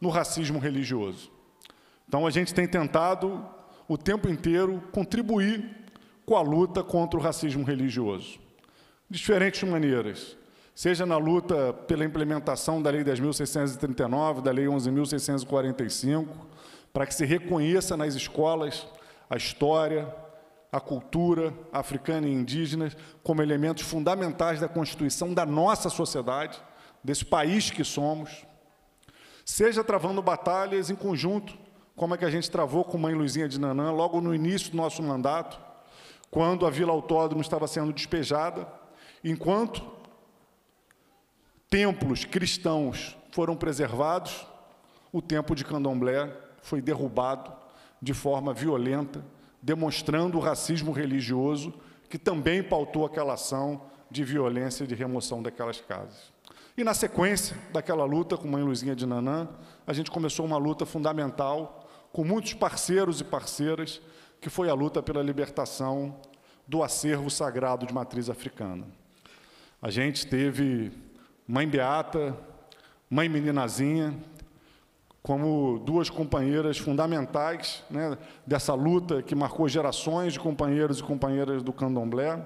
no racismo religioso. Então, a gente tem tentado o tempo inteiro contribuir com a luta contra o racismo religioso, de diferentes maneiras, seja na luta pela implementação da Lei 10.639, da Lei 11.645, para que se reconheça nas escolas a história, a cultura africana e indígena como elementos fundamentais da constituição da nossa sociedade, desse país que somos, seja travando batalhas em conjunto, como é que a gente travou com Mãe Luizinha de Nanã logo no início do nosso mandato, quando a Vila Autódromo estava sendo despejada, enquanto templos cristãos foram preservados, o templo de Candomblé foi derrubado de forma violenta, demonstrando o racismo religioso que também pautou aquela ação de violência e de remoção daquelas casas. E na sequência daquela luta com Mãe Luizinha de Nanã, a gente começou uma luta fundamental com muitos parceiros e parceiras, que foi a luta pela libertação do acervo sagrado de matriz africana. A gente teve Mãe Beata, Mãe Meninazinha, como duas companheiras fundamentais né, dessa luta que marcou gerações de companheiros e companheiras do candomblé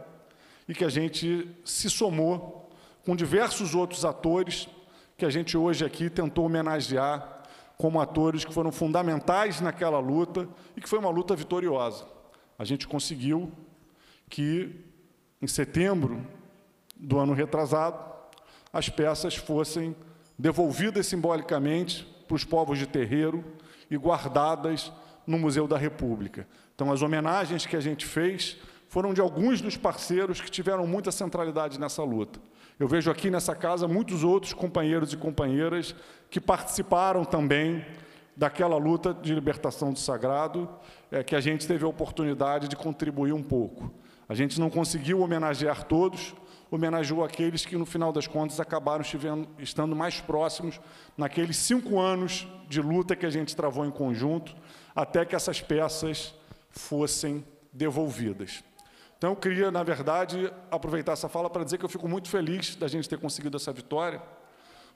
e que a gente se somou com diversos outros atores que a gente hoje aqui tentou homenagear como atores que foram fundamentais naquela luta e que foi uma luta vitoriosa. A gente conseguiu que, em setembro do ano retrasado, as peças fossem devolvidas simbolicamente para os povos de terreiro e guardadas no Museu da República. Então, as homenagens que a gente fez foram de alguns dos parceiros que tiveram muita centralidade nessa luta. Eu vejo aqui nessa casa muitos outros companheiros e companheiras que participaram também daquela luta de libertação do sagrado, é, que a gente teve a oportunidade de contribuir um pouco. A gente não conseguiu homenagear todos, homenageou aqueles que, no final das contas, acabaram estivendo, estando mais próximos naqueles cinco anos de luta que a gente travou em conjunto, até que essas peças fossem devolvidas. Então, eu queria, na verdade, aproveitar essa fala para dizer que eu fico muito feliz da gente ter conseguido essa vitória,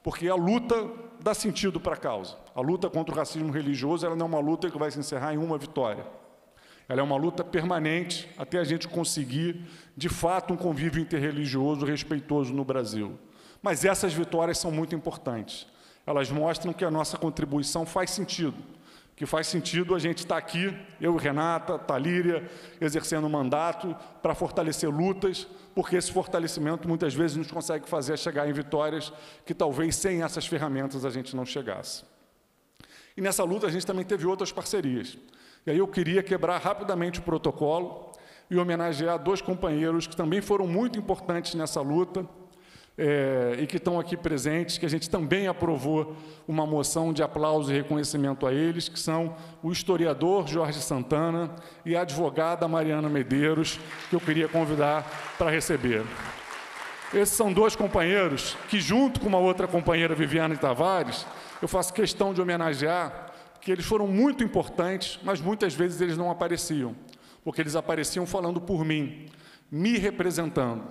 porque a luta dá sentido para a causa. A luta contra o racismo religioso ela não é uma luta que vai se encerrar em uma vitória. Ela é uma luta permanente até a gente conseguir, de fato, um convívio interreligioso respeitoso no Brasil. Mas essas vitórias são muito importantes. Elas mostram que a nossa contribuição faz sentido que faz sentido a gente estar aqui, eu e Renata, Talíria, exercendo mandato para fortalecer lutas, porque esse fortalecimento muitas vezes nos consegue fazer chegar em vitórias que talvez sem essas ferramentas a gente não chegasse. E nessa luta a gente também teve outras parcerias. E aí eu queria quebrar rapidamente o protocolo e homenagear dois companheiros que também foram muito importantes nessa luta, é, e que estão aqui presentes, que a gente também aprovou uma moção de aplauso e reconhecimento a eles, que são o historiador Jorge Santana e a advogada Mariana Medeiros, que eu queria convidar para receber. Esses são dois companheiros que, junto com uma outra companheira, Viviane Tavares, eu faço questão de homenagear, que eles foram muito importantes, mas muitas vezes eles não apareciam, porque eles apareciam falando por mim, me representando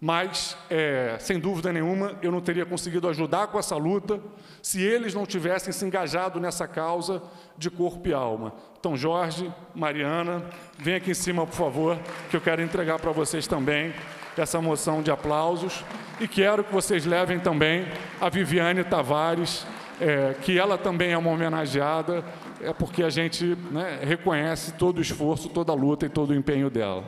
mas, é, sem dúvida nenhuma, eu não teria conseguido ajudar com essa luta se eles não tivessem se engajado nessa causa de corpo e alma. Então, Jorge, Mariana, vem aqui em cima, por favor, que eu quero entregar para vocês também essa moção de aplausos e quero que vocês levem também a Viviane Tavares, é, que ela também é uma homenageada, é porque a gente né, reconhece todo o esforço, toda a luta e todo o empenho dela.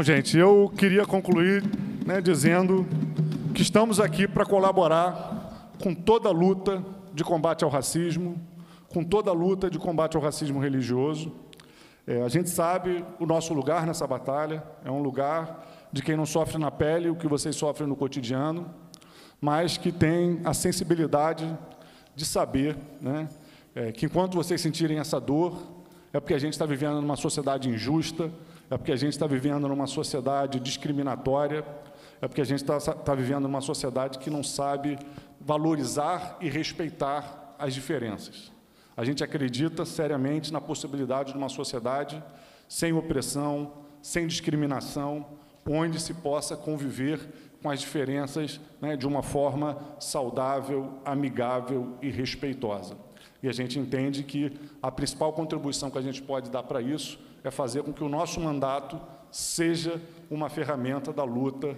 Bom, gente, eu queria concluir né, dizendo que estamos aqui para colaborar com toda a luta de combate ao racismo, com toda a luta de combate ao racismo religioso. É, a gente sabe o nosso lugar nessa batalha, é um lugar de quem não sofre na pele o que vocês sofrem no cotidiano, mas que tem a sensibilidade de saber né, é, que enquanto vocês sentirem essa dor, é porque a gente está vivendo numa sociedade injusta, é porque a gente está vivendo numa sociedade discriminatória, é porque a gente está tá vivendo numa sociedade que não sabe valorizar e respeitar as diferenças. A gente acredita seriamente na possibilidade de uma sociedade sem opressão, sem discriminação, onde se possa conviver com as diferenças né, de uma forma saudável, amigável e respeitosa. E a gente entende que a principal contribuição que a gente pode dar para isso é fazer com que o nosso mandato seja uma ferramenta da luta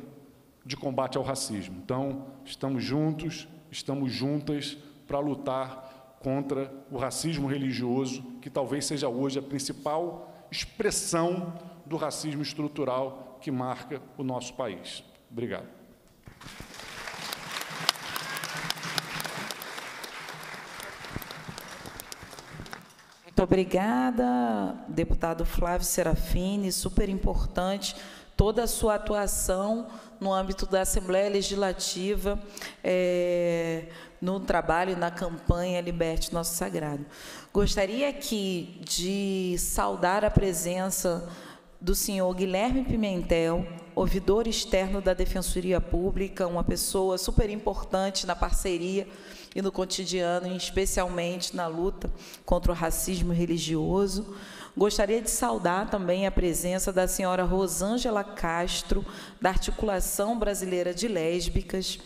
de combate ao racismo. Então, estamos juntos, estamos juntas para lutar contra o racismo religioso, que talvez seja hoje a principal expressão do racismo estrutural que marca o nosso país. Obrigado. Obrigada, deputado Flávio Serafini, super importante toda a sua atuação no âmbito da Assembleia Legislativa, é, no trabalho, na campanha Liberte Nosso Sagrado. Gostaria aqui de saudar a presença do senhor Guilherme Pimentel, ouvidor externo da Defensoria Pública, uma pessoa super importante na parceria e no cotidiano, especialmente na luta contra o racismo religioso. Gostaria de saudar também a presença da senhora Rosângela Castro, da Articulação Brasileira de Lésbicas.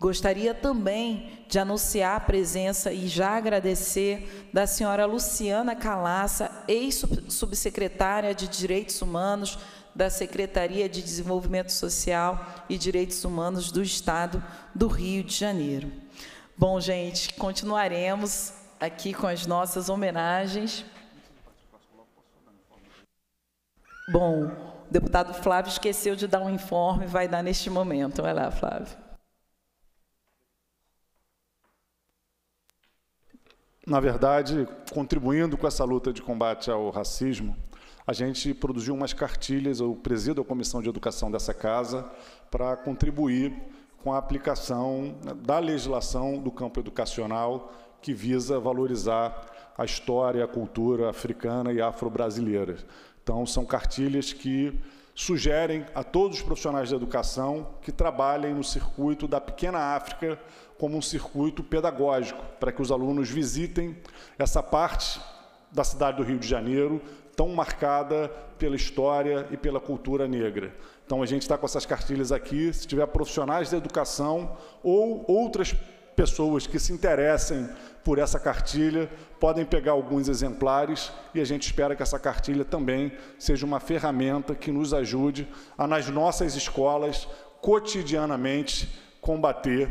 Gostaria também de anunciar a presença e já agradecer da senhora Luciana Calaça, ex-subsecretária de Direitos Humanos da Secretaria de Desenvolvimento Social e Direitos Humanos do Estado do Rio de Janeiro. Bom, gente, continuaremos aqui com as nossas homenagens. Bom, o deputado Flávio esqueceu de dar um informe, vai dar neste momento. Vai lá, Flávio. Na verdade, contribuindo com essa luta de combate ao racismo, a gente produziu umas cartilhas, eu presido a comissão de educação dessa casa, para contribuir com a aplicação da legislação do campo educacional que visa valorizar a história, a cultura africana e afro-brasileira. Então, são cartilhas que sugerem a todos os profissionais da educação que trabalhem no circuito da pequena África como um circuito pedagógico, para que os alunos visitem essa parte da cidade do Rio de Janeiro, tão marcada pela história e pela cultura negra. Então, a gente está com essas cartilhas aqui. Se tiver profissionais da educação ou outras pessoas que se interessem por essa cartilha, podem pegar alguns exemplares e a gente espera que essa cartilha também seja uma ferramenta que nos ajude a, nas nossas escolas, cotidianamente, combater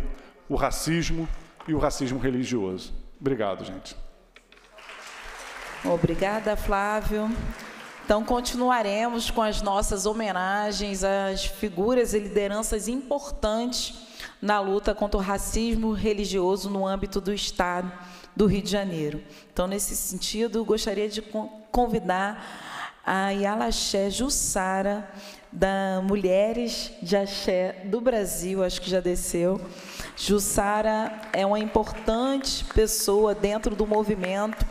o racismo e o racismo religioso. Obrigado, gente. Obrigada, Flávio. Então, continuaremos com as nossas homenagens às figuras e lideranças importantes na luta contra o racismo religioso no âmbito do Estado do Rio de Janeiro. Então, nesse sentido, gostaria de convidar a Yalaxé Jussara, da Mulheres de Axé do Brasil, acho que já desceu. Jussara é uma importante pessoa dentro do movimento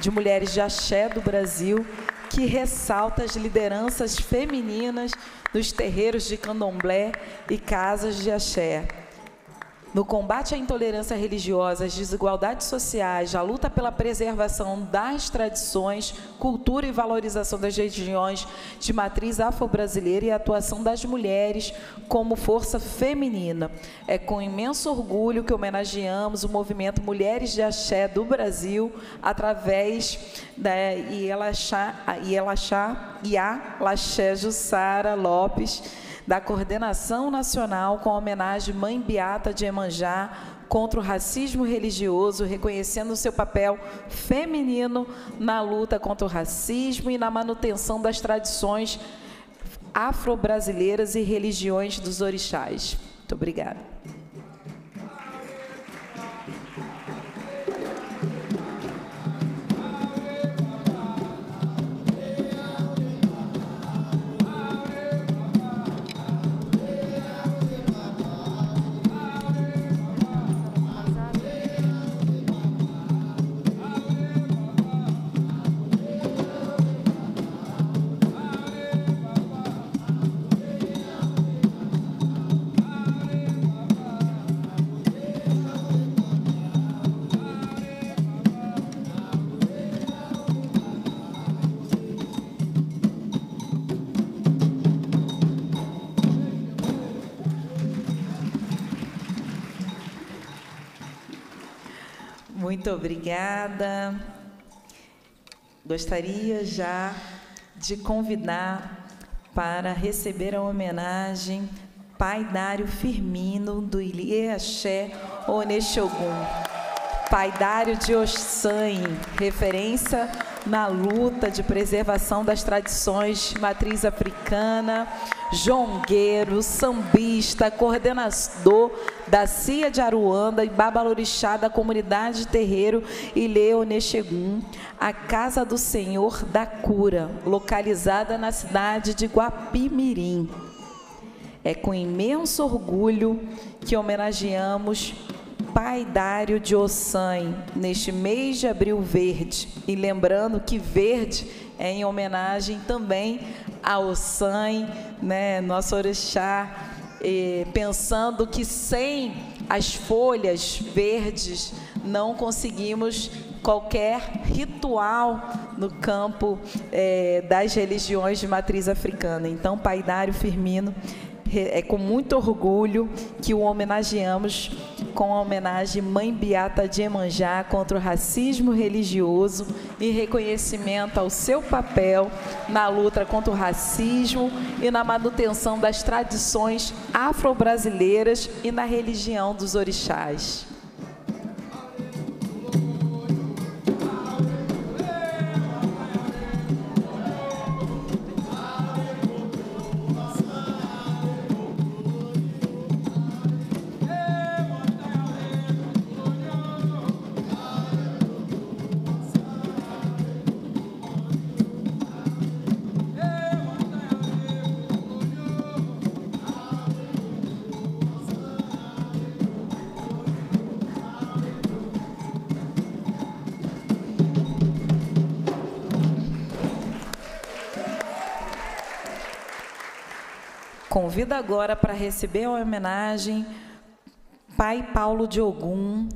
de mulheres de axé do Brasil, que ressalta as lideranças femininas nos terreiros de candomblé e casas de axé. No combate à intolerância religiosa, às desigualdades sociais, a luta pela preservação das tradições, cultura e valorização das regiões de matriz afro-brasileira e a atuação das mulheres como força feminina. É com imenso orgulho que homenageamos o movimento Mulheres de Axé do Brasil através da Ielaxá, Ielaxá, Iá Laxé Jussara Lopes, da Coordenação Nacional com homenagem Mãe Beata de Emanjá contra o racismo religioso, reconhecendo seu papel feminino na luta contra o racismo e na manutenção das tradições afro-brasileiras e religiões dos orixás. Muito obrigada. Muito obrigada. Gostaria já de convidar para receber a homenagem Pai Dário Firmino, do Ilieaxé Onexogum. Pai Dário de Oxãe, referência na luta de preservação das tradições matriz africana, jongueiro, sambista, coordenador da CIA de Aruanda e babalorixá da comunidade terreiro Ileonexegum, a Casa do Senhor da Cura, localizada na cidade de Guapimirim. É com imenso orgulho que homenageamos Pai Dário de Ossan neste mês de abril verde. E lembrando que verde é em homenagem também a Ossan, né, nosso orixá, pensando que sem as folhas verdes não conseguimos qualquer ritual no campo eh, das religiões de matriz africana. Então, Pai Dário Firmino é com muito orgulho que o homenageamos com a homenagem Mãe Beata de Emanjá contra o racismo religioso e reconhecimento ao seu papel na luta contra o racismo e na manutenção das tradições afro-brasileiras e na religião dos orixás. Agora para receber a homenagem Pai Paulo de Ogum,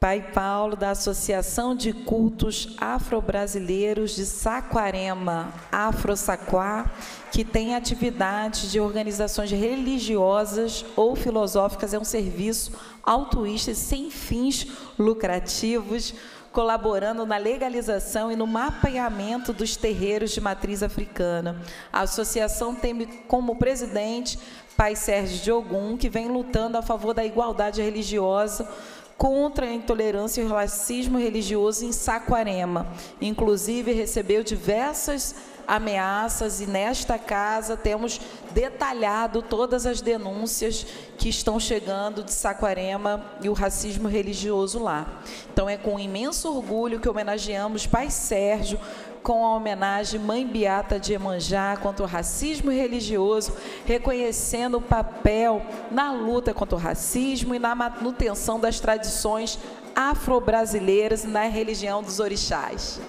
Pai Paulo da Associação de Cultos Afro-Brasileiros de Saquarema, Afro-Saquá, que tem atividade de organizações religiosas ou filosóficas, é um serviço altruísta e sem fins lucrativos, colaborando na legalização e no mapeamento dos terreiros de matriz africana. A associação tem como presidente Pai Sérgio de Ogum, que vem lutando a favor da igualdade religiosa contra a intolerância e o racismo religioso em Saquarema. Inclusive, recebeu diversas ameaças e nesta casa temos detalhado todas as denúncias que estão chegando de Saquarema e o racismo religioso lá. Então é com imenso orgulho que homenageamos Pai Sérgio com a homenagem Mãe Beata de Emanjá contra o racismo religioso, reconhecendo o papel na luta contra o racismo e na manutenção das tradições afro-brasileiras e na religião dos orixás.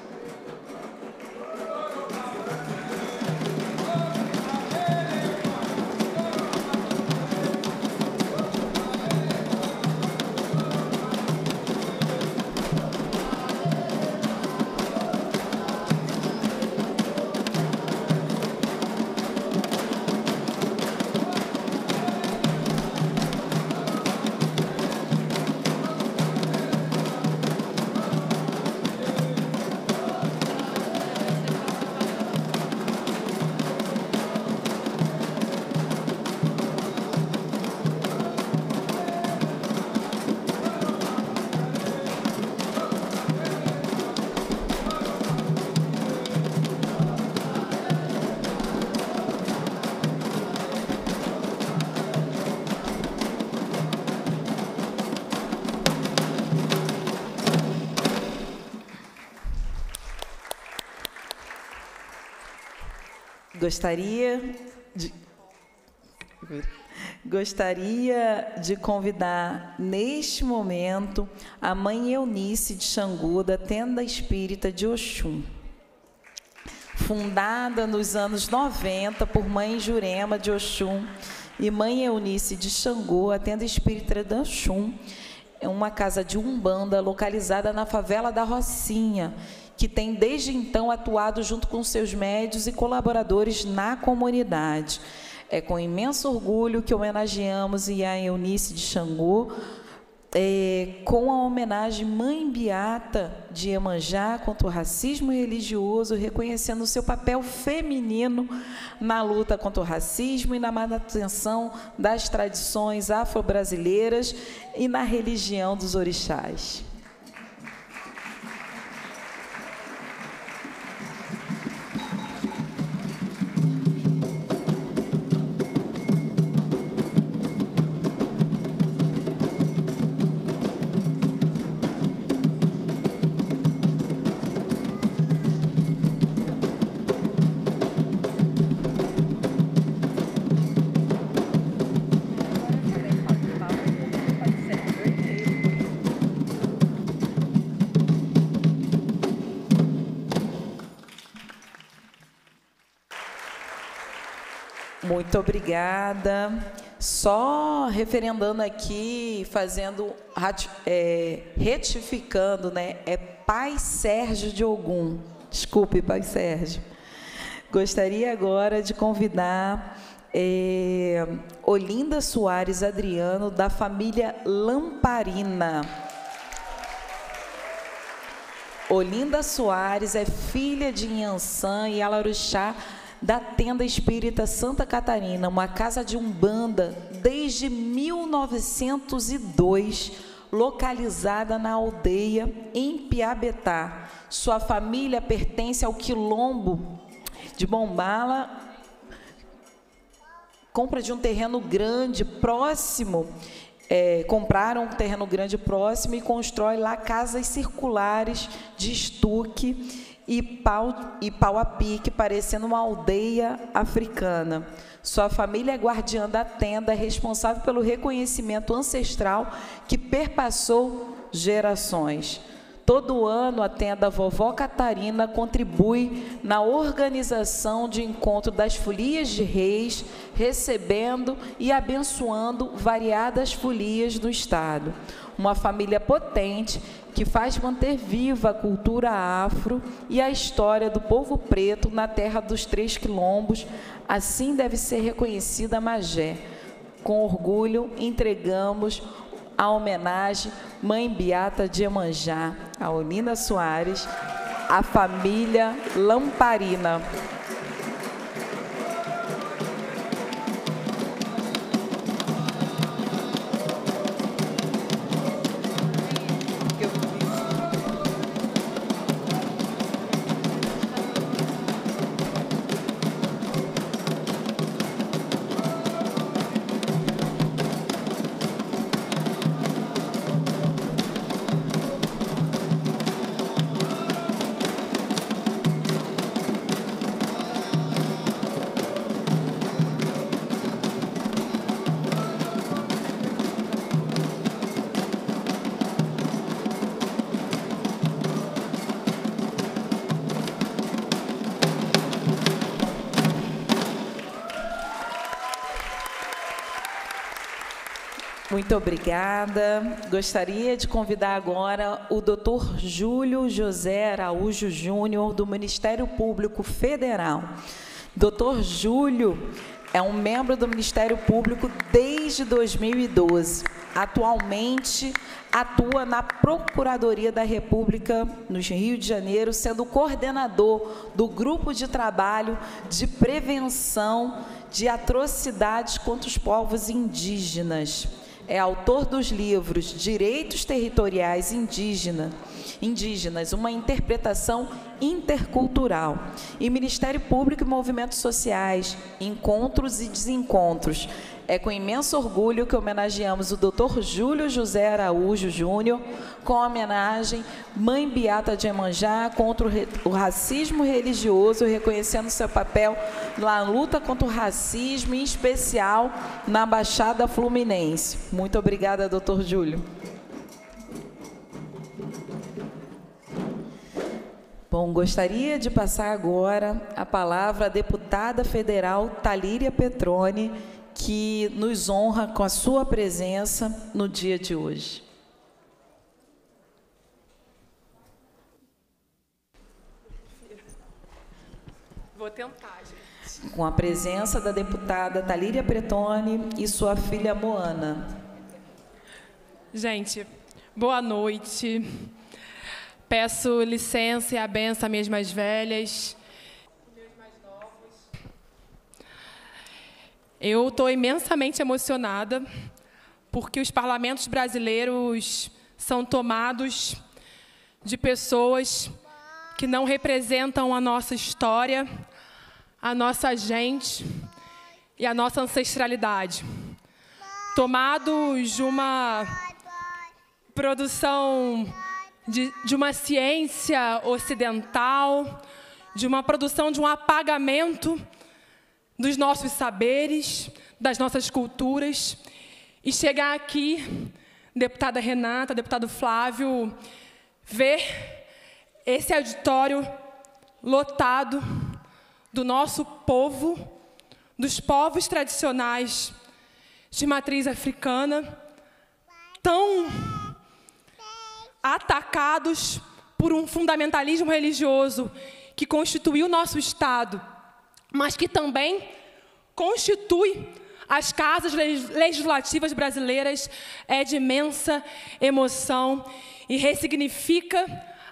Gostaria de, gostaria de convidar neste momento a mãe Eunice de Xangu, da Tenda Espírita de Oxum. Fundada nos anos 90 por mãe Jurema de Oxum e mãe Eunice de Xangu, a Tenda Espírita de Oxum é uma casa de umbanda localizada na favela da Rocinha, que tem desde então atuado junto com seus médios e colaboradores na comunidade. É com imenso orgulho que homenageamos a Eunice de Xangu, é, com a homenagem Mãe Beata de Iemanjá contra o racismo religioso, reconhecendo o seu papel feminino na luta contra o racismo e na manutenção das tradições afro-brasileiras e na religião dos orixás. Muito obrigada. Só referendando aqui, fazendo, é, retificando, né? É Pai Sérgio de Ogum. Desculpe, Pai Sérgio. Gostaria agora de convidar é, Olinda Soares Adriano, da família Lamparina. Olinda Soares é filha de Inhansã e Alarujá da Tenda Espírita Santa Catarina, uma casa de umbanda desde 1902, localizada na aldeia em Piabetá. Sua família pertence ao quilombo de Bombala, compra de um terreno grande próximo, é, compraram um terreno grande próximo e constrói lá casas circulares de estuque e pau, e pau a pique, parecendo uma aldeia africana. Sua família é guardiã da tenda, responsável pelo reconhecimento ancestral que perpassou gerações. Todo ano, a tenda Vovó Catarina contribui na organização de encontro das folias de reis, recebendo e abençoando variadas folias do Estado. Uma família potente que faz manter viva a cultura afro e a história do povo preto na terra dos três quilombos. Assim deve ser reconhecida a Magé. Com orgulho, entregamos a homenagem Mãe Beata de Emanjá, a Olinda Soares, a família Lamparina. Muito obrigada. Gostaria de convidar agora o Dr. Júlio José Araújo Júnior, do Ministério Público Federal. Dr. Júlio é um membro do Ministério Público desde 2012. Atualmente atua na Procuradoria da República no Rio de Janeiro, sendo coordenador do grupo de trabalho de prevenção de atrocidades contra os povos indígenas. É autor dos livros Direitos Territoriais Indígena, Indígenas, uma interpretação intercultural, e Ministério Público e Movimentos Sociais, Encontros e Desencontros. É com imenso orgulho que homenageamos o Dr. Júlio José Araújo Júnior com a homenagem Mãe Beata de Emanjá contra o, racismo religioso, reconhecendo seu papel na luta contra o racismo, em especial na Baixada Fluminense. Muito obrigada, Dr. Júlio. Bom, gostaria de passar agora a palavra à deputada federal Talíria Petroni, que nos honra com a sua presença no dia de hoje. Vou tentar, gente. Com a presença da deputada Talíria Petroni e sua filha Moana. Gente, boa noite. Peço licença e a benção a minhas mais velhas. meus mais novos. Eu estou imensamente emocionada porque os parlamentos brasileiros são tomados de pessoas que não representam a nossa história, a nossa gente e a nossa ancestralidade. Tomados de uma produção de, de uma ciência ocidental, de uma produção de um apagamento dos nossos saberes, das nossas culturas, e chegar aqui, deputada Renata, deputado Flávio, ver esse auditório lotado do nosso povo, dos povos tradicionais de matriz africana, tão atacados por um fundamentalismo religioso que constituiu o nosso Estado, mas que também constitui as casas legis- legislativas brasileiras, é de imensa emoção e ressignifica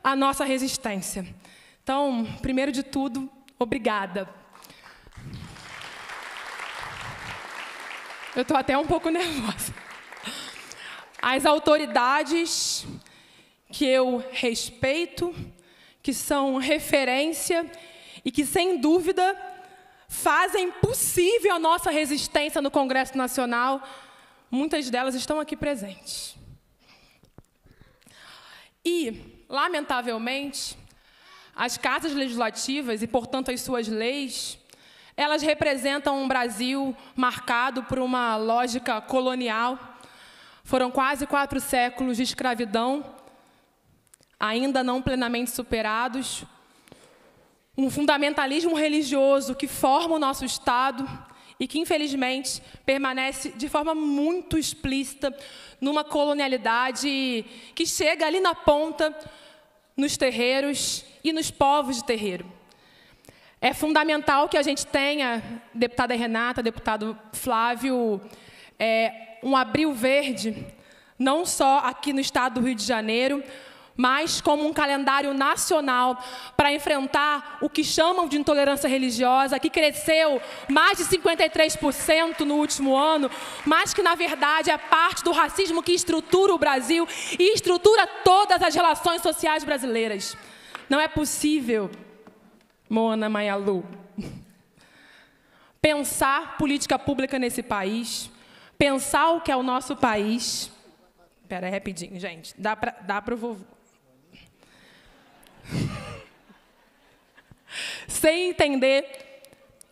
a nossa resistência. Então, primeiro de tudo, obrigada. Eu estou até um pouco [LAUGHS] nervosa. As autoridades que eu respeito, que são referência e que, sem dúvida, fazem possível a nossa resistência no Congresso Nacional, muitas delas estão aqui presentes. E, lamentavelmente, as casas legislativas e, portanto, as suas leis, elas representam um Brasil marcado por uma lógica colonial. Foram quase quatro séculos de escravidão, ainda não plenamente superados. Um fundamentalismo religioso que forma o nosso Estado e que, infelizmente, permanece de forma muito explícita numa colonialidade que chega ali na ponta, nos terreiros e nos povos de terreiro. É fundamental que a gente tenha, deputada Renata, deputado Flávio, é, um abril verde, não só aqui no estado do Rio de Janeiro, mas como um calendário nacional para enfrentar o que chamam de intolerância religiosa, que cresceu mais de 53% no último ano, mas que na verdade é parte do racismo que estrutura o Brasil e estrutura todas as relações sociais brasileiras. Não é possível, Moana Maialu, pensar política pública nesse país, pensar o que é o nosso país. Espera rapidinho, gente. Dá para dá o vovô. Sem entender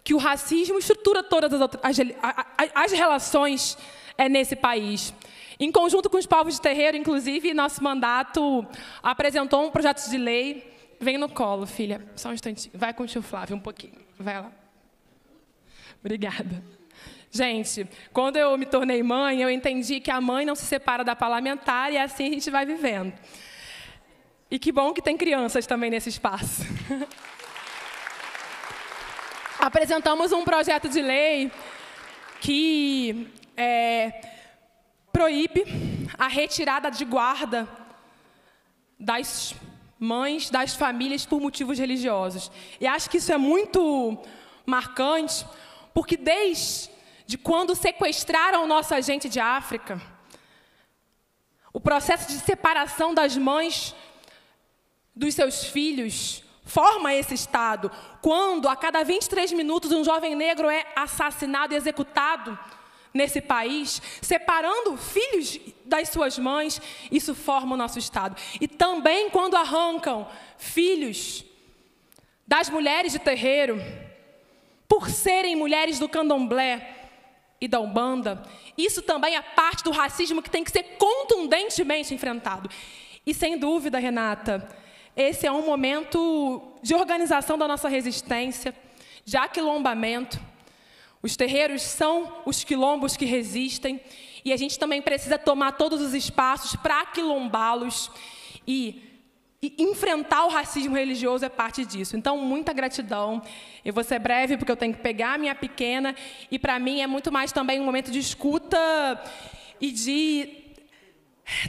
que o racismo estrutura todas as, outras- as, as relações é, nesse país. Em conjunto com os povos de terreiro, inclusive, nosso mandato apresentou um projeto de lei. Vem no colo, filha. Só um instantinho. Vai com o tio Flávio um pouquinho. Vai lá. Obrigada. Gente, quando eu me tornei mãe, eu entendi que a mãe não se separa da parlamentar e assim a gente vai vivendo. E que bom que tem crianças também nesse espaço. [LAUGHS] Apresentamos um projeto de lei que é, proíbe a retirada de guarda das mães, das famílias por motivos religiosos. E acho que isso é muito marcante, porque desde quando sequestraram nossa gente de África, o processo de separação das mães dos seus filhos forma esse Estado. Quando, a cada 23 minutos, um jovem negro é assassinado e executado nesse país, separando filhos das suas mães, isso forma o nosso Estado. E também quando arrancam filhos das mulheres de terreiro, por serem mulheres do candomblé e da Umbanda, isso também é parte do racismo que tem que ser contundentemente enfrentado. E sem dúvida, Renata, esse é um momento de organização da nossa resistência, de aquilombamento. Os terreiros são os quilombos que resistem e a gente também precisa tomar todos os espaços para aquilombá-los e, e enfrentar o racismo religioso é parte disso. Então, muita gratidão. Eu vou ser breve porque eu tenho que pegar a minha pequena e para mim é muito mais também um momento de escuta e de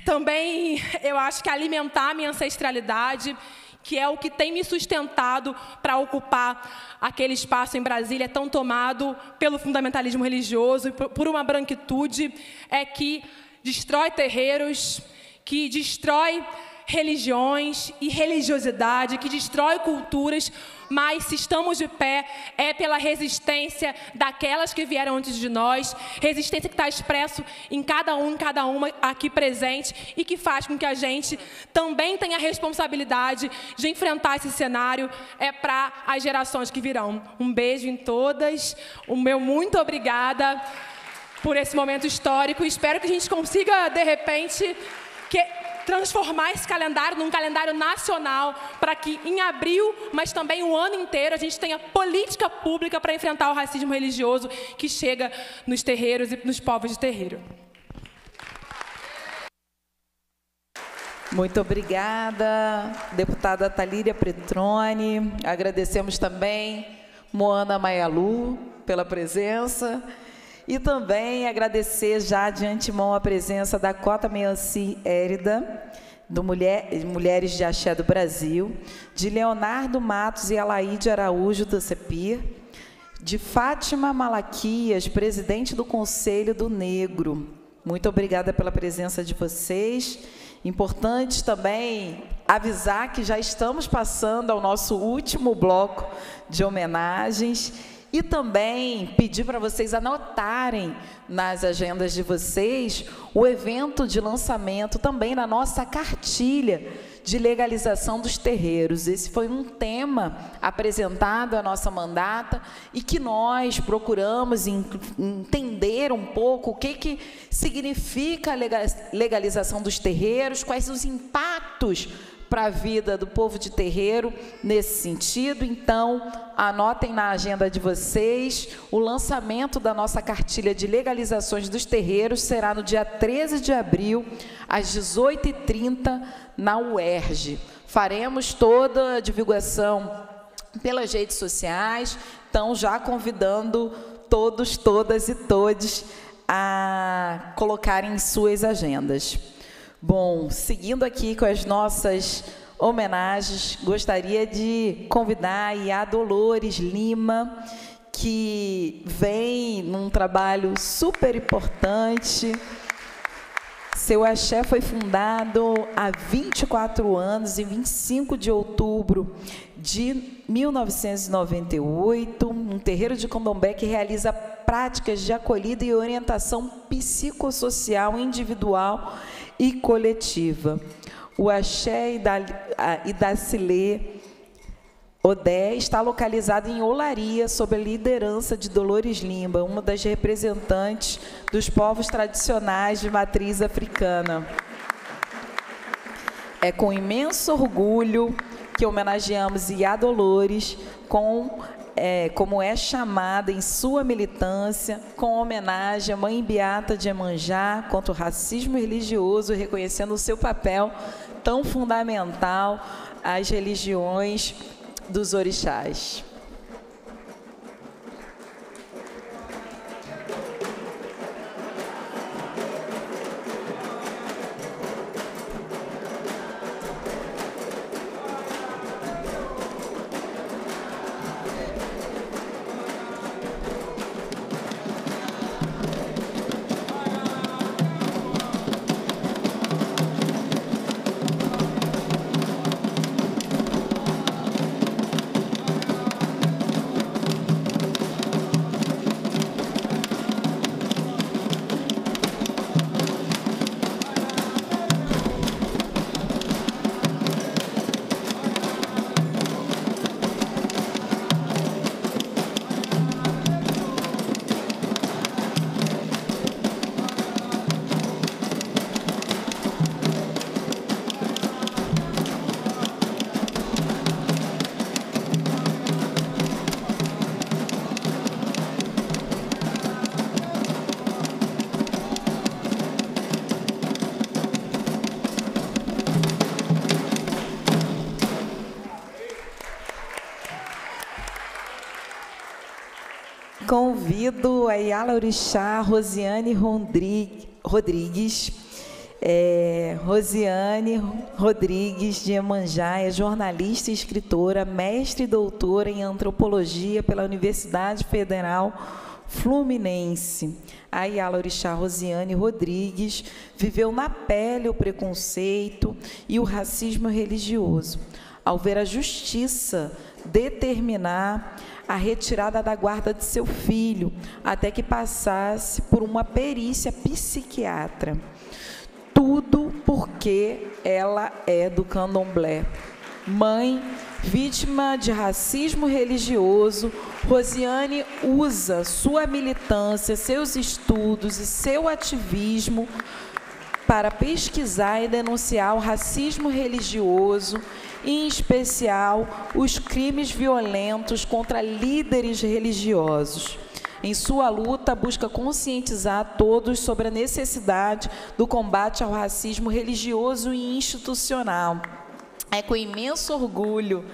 também eu acho que alimentar a minha ancestralidade, que é o que tem me sustentado para ocupar aquele espaço em Brasília tão tomado pelo fundamentalismo religioso e por uma branquitude, é que destrói terreiros, que destrói religiões e religiosidade, que destrói culturas, mas se estamos de pé é pela resistência daquelas que vieram antes de nós, resistência que está expresso em cada um, cada uma aqui presente e que faz com que a gente também tenha a responsabilidade de enfrentar esse cenário é para as gerações que virão. Um beijo em todas, o meu muito obrigada por esse momento histórico. Espero que a gente consiga de repente que transformar esse calendário num calendário nacional, para que em abril, mas também o ano inteiro, a gente tenha política pública para enfrentar o racismo religioso que chega nos terreiros e nos povos de terreiro. Muito obrigada, deputada Talíria Petrone. Agradecemos também Moana Maialu pela presença. E também agradecer já de antemão a presença da Cota Meanci Érida, do Mulher, Mulheres de Axé do Brasil, de Leonardo Matos e Alaide Araújo do CEPIR, de Fátima Malaquias, presidente do Conselho do Negro. Muito obrigada pela presença de vocês. Importante também avisar que já estamos passando ao nosso último bloco de homenagens e também pedir para vocês anotarem nas agendas de vocês o evento de lançamento também na nossa cartilha de legalização dos terreiros. Esse foi um tema apresentado à nossa mandata e que nós procuramos entender um pouco o que, que significa a legalização dos terreiros, quais os impactos para a vida do povo de terreiro nesse sentido. Então, anotem na agenda de vocês. O lançamento da nossa cartilha de legalizações dos terreiros será no dia 13 de abril, às 18h30, na UERJ. Faremos toda a divulgação pelas redes sociais, então já convidando todos, todas e todes a colocarem suas agendas. Bom, seguindo aqui com as nossas homenagens, gostaria de convidar a Dolores Lima, que vem num trabalho super importante. Seu axé foi fundado há 24 anos, em 25 de outubro de 1998, um terreiro de candomblé que realiza práticas de acolhida e orientação psicossocial individual e coletiva. O Axé Idacilê Odé está localizado em Olaria, sob a liderança de Dolores Limba, uma das representantes dos povos tradicionais de matriz africana. É com imenso orgulho que homenageamos Iá Dolores com é, como é chamada em sua militância, com homenagem à Mãe Beata de Emanjá contra o racismo religioso, reconhecendo o seu papel tão fundamental às religiões dos orixás. A Yala Orixá Rosiane Rodrigues. É, Rosiane Rodrigues de Emanjá é jornalista e escritora, mestre e doutora em antropologia pela Universidade Federal Fluminense. A Yala Orixá Rosiane Rodrigues viveu na pele o preconceito e o racismo religioso. Ao ver a justiça determinar a retirada da guarda de seu filho, até que passasse por uma perícia psiquiatra. Tudo porque ela é do candomblé. Mãe, vítima de racismo religioso, Rosiane usa sua militância, seus estudos e seu ativismo para pesquisar e denunciar o racismo religioso, em especial os crimes violentos contra líderes religiosos. Em sua luta, busca conscientizar todos sobre a necessidade do combate ao racismo religioso e institucional. É com imenso orgulho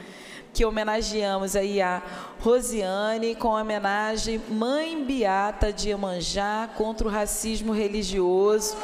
que homenageamos aí a Rosiane com a homenagem Mãe Beata de Iemanjá contra o racismo religioso.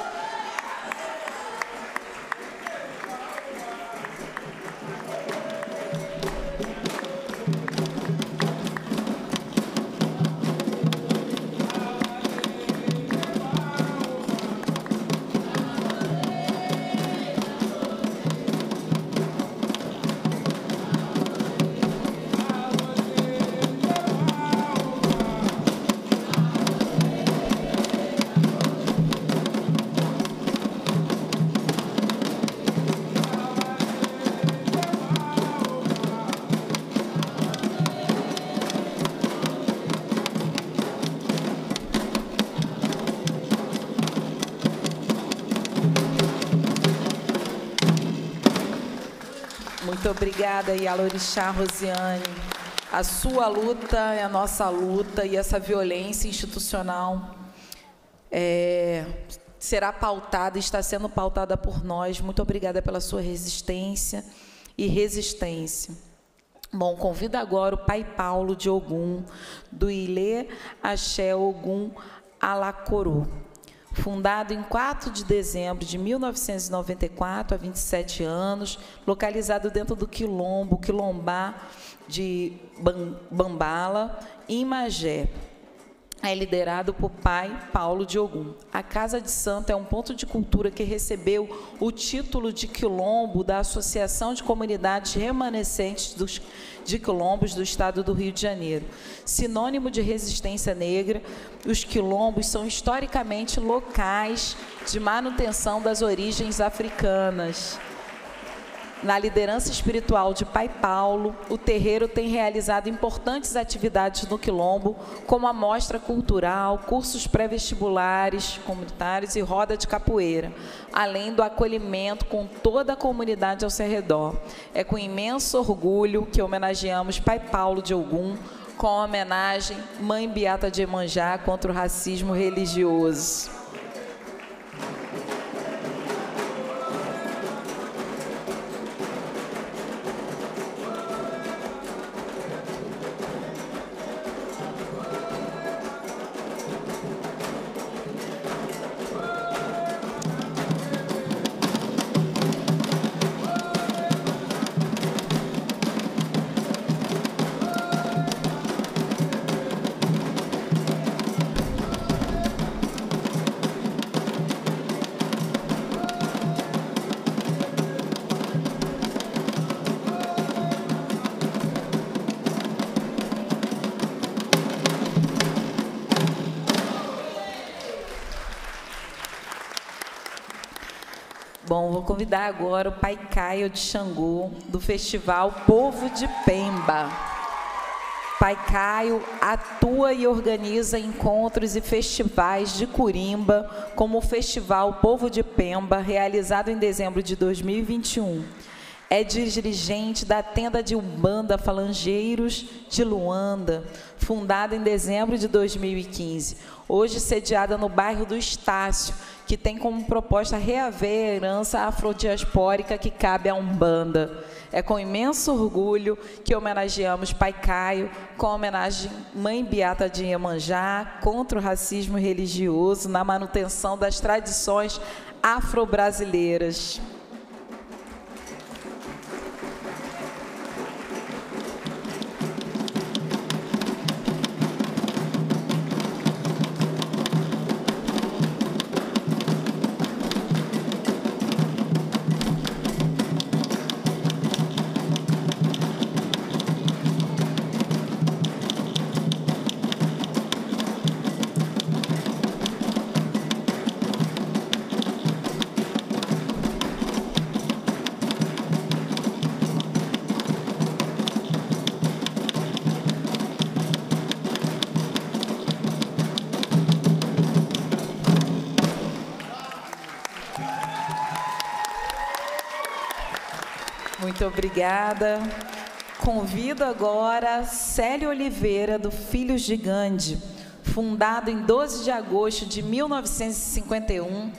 Obrigada, Yalorixá Rosiane. A sua luta é a nossa luta e essa violência institucional é, será pautada, está sendo pautada por nós. Muito obrigada pela sua resistência e resistência. Bom, convido agora o Pai Paulo de Ogum, do Ilê Axé Ogum Alacorô. Fundado em 4 de dezembro de 1994, há 27 anos, localizado dentro do Quilombo, Quilombá de Bam- Bambala, em Magé. É liderado por pai Paulo de Ogum. A Casa de Santo é um ponto de cultura que recebeu o título de Quilombo da Associação de Comunidades Remanescentes dos, de Quilombos do Estado do Rio de Janeiro. Sinônimo de resistência negra, os quilombos são historicamente locais de manutenção das origens africanas. Na liderança espiritual de Pai Paulo, o terreiro tem realizado importantes atividades no Quilombo, como a mostra cultural, cursos pré-vestibulares comunitários e roda de capoeira, além do acolhimento com toda a comunidade ao seu redor. É com imenso orgulho que homenageamos Pai Paulo de Ogum, com a homenagem Mãe Beata de Emanjá contra o racismo religioso. Convidar agora o Pai Caio de Xangô, do Festival Povo de Pemba. Pai Caio atua e organiza encontros e festivais de Curimba, como o Festival Povo de Pemba, realizado em dezembro de 2021. É dirigente da tenda de Umbanda Falangeiros de Luanda, fundada em dezembro de 2015. Hoje sediada no bairro do Estácio, que tem como proposta reaver a herança afrodiaspórica que cabe à Umbanda. É com imenso orgulho que homenageamos Pai Caio, com homenagem Mãe Beata de Iemanjá, contra o racismo religioso, na manutenção das tradições afro-brasileiras. Obrigada. Convido agora Célio Oliveira, do Filhos de Gandhi, fundado em 12 de agosto de 1951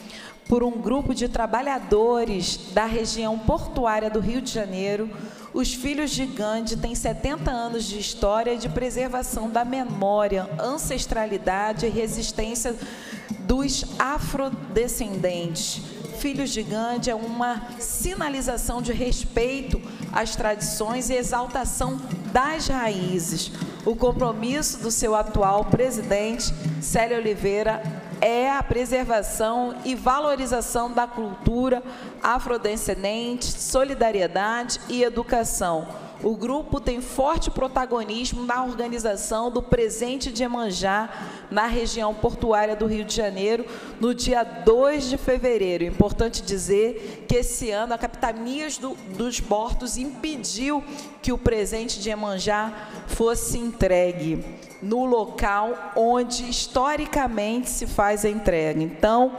por um grupo de trabalhadores da região portuária do Rio de Janeiro. Os Filhos de Gandhi têm 70 anos de história e de preservação da memória, ancestralidade e resistência dos afrodescendentes. Filhos de Gandhi é uma sinalização de respeito às tradições e exaltação das raízes. O compromisso do seu atual presidente, Célio Oliveira, é a preservação e valorização da cultura afrodescendente, solidariedade e educação. O grupo tem forte protagonismo na organização do presente de Emanjá, na região portuária do Rio de Janeiro, no dia 2 de fevereiro. Importante dizer que esse ano a Capitania do, dos Portos impediu que o presente de Emanjá fosse entregue no local onde historicamente se faz a entrega. Então,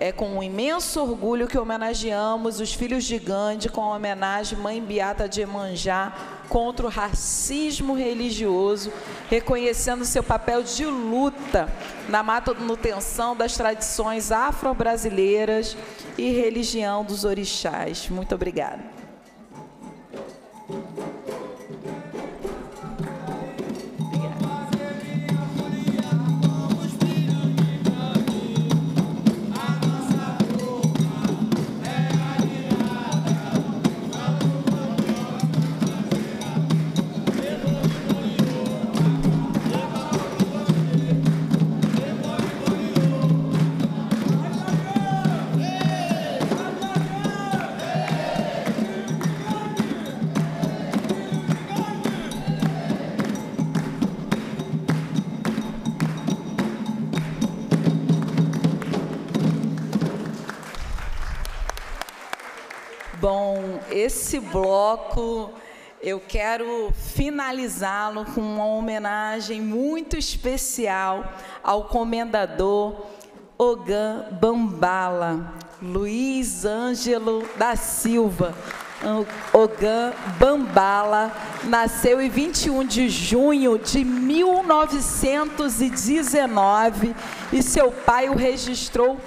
é com um imenso orgulho que homenageamos os filhos de Gandhi com a homenagem Mãe Beata de Emanjá contra o racismo religioso, reconhecendo seu papel de luta na manutenção das tradições afro-brasileiras e religião dos orixás. Muito obrigada. Esse bloco eu quero finalizá-lo com uma homenagem muito especial ao comendador Ogan Bambala, Luiz Ângelo da Silva. Ogan Bambala nasceu em 21 de junho de 1919 e seu pai o registrou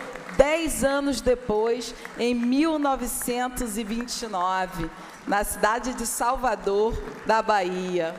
dez anos depois, em 1929, na cidade de Salvador, da Bahia.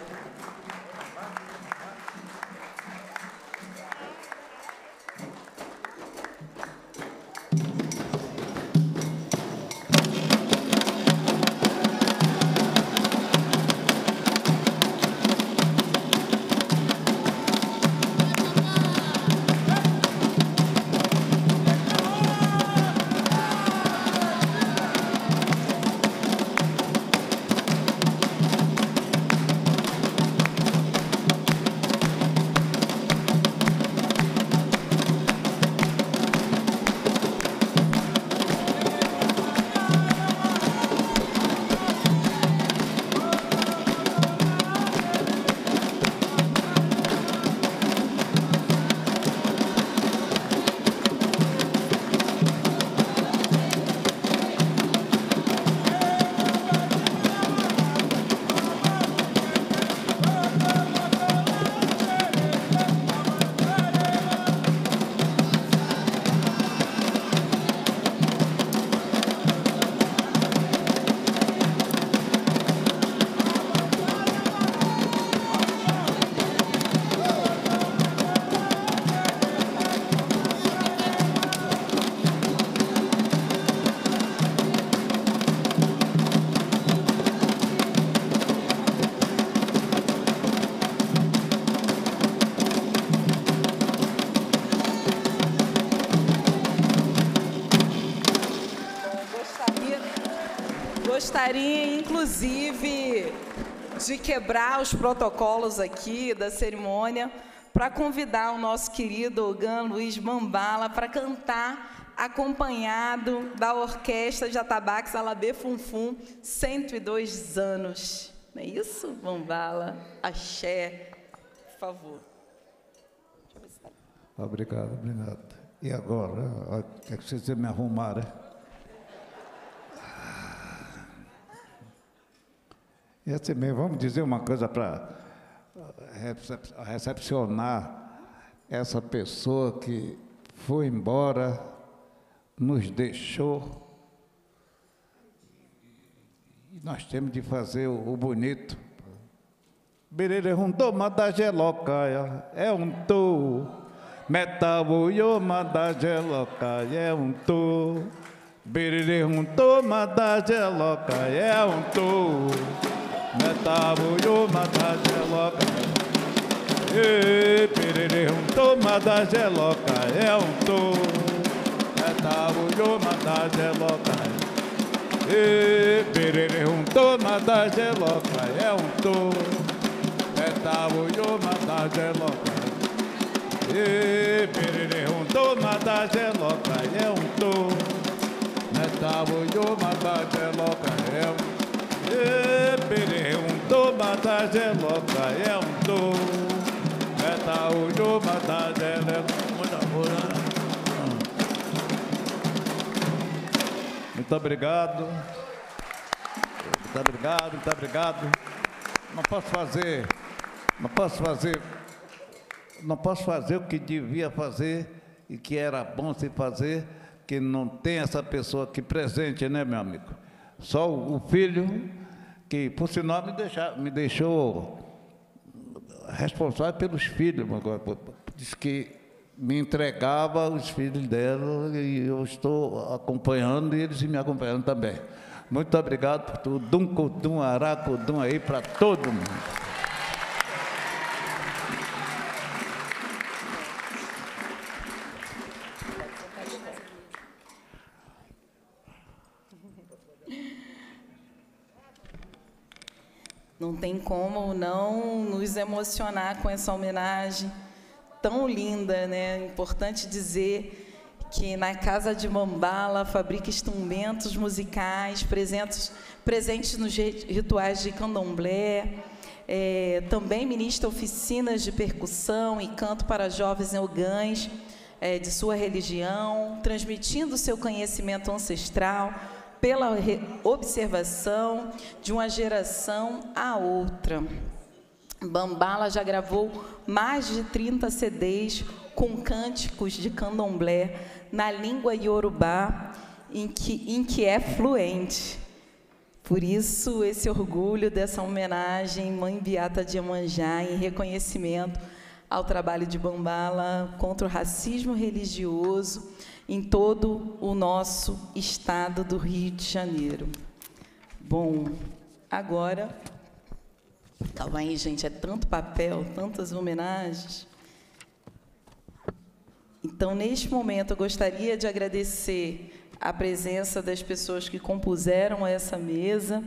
Quebrar os protocolos aqui da cerimônia para convidar o nosso querido Ogan Luiz Bambala para cantar acompanhado da Orquestra de Atabaques Alabê Funfum, 102 anos. Não é isso, Bambala? Axé, por favor. Obrigado, obrigado. E agora, é que vocês me arrumaram. E assim mesmo, vamos dizer uma coisa para recepcionar essa pessoa que foi embora, nos deixou. E nós temos de fazer o, bonito. Berere um toma da gelocaia, é um tu. Metabo yoma da gelocaia, é um tu. Berere um toma da gelocaia, é um tu. Metabo yoma da gelocaia. E perere um toma da gelocaia, é um tu. Metabo yoma da gelocaia. E perere um toma da gelocaia, é um tu. Metabo yoma da geloca E perere um toma da geloca É um to Metabo yoma da geloca É um E perere um to Metabo yoma da geloca Muito obrigado. Muito obrigado, muito obrigado. Não posso fazer não posso fazer, não posso fazer o que devia fazer e que era bom se fazer, que não tem essa pessoa aqui presente, né, meu amigo? Só o filho que, por sinal, me, me deixou responsável pelos filhos. Diz que me entregava os filhos dela e eu estou acompanhando e eles me acompanhando também. Muito obrigado por tudo. Dum, cudum, aracudum aí para todo mundo. Não tem como não nos emocionar com essa homenagem tão linda, né? Importante dizer que na Casa de Mambala fabrica instrumentos musicais presentes, presentes nos rituais de candomblé, é, também ministra oficinas de percussão e canto para jovens neogães é, de sua religião, transmitindo seu conhecimento ancestral pela observação de uma geração a outra. Bambala já gravou mais de 30 CDs com cânticos de candomblé na língua iorubá, em que, em que é fluente. Por isso, esse orgulho dessa homenagem, Mãe Beata de Iemanjá, em reconhecimento ao trabalho de Bambala contra o racismo religioso em todo o nosso estado do Rio de Janeiro. Bom, agora. Calma aí, gente, é tanto papel, tantas homenagens. Então, neste momento, eu gostaria de agradecer a presença das pessoas que compuseram essa mesa,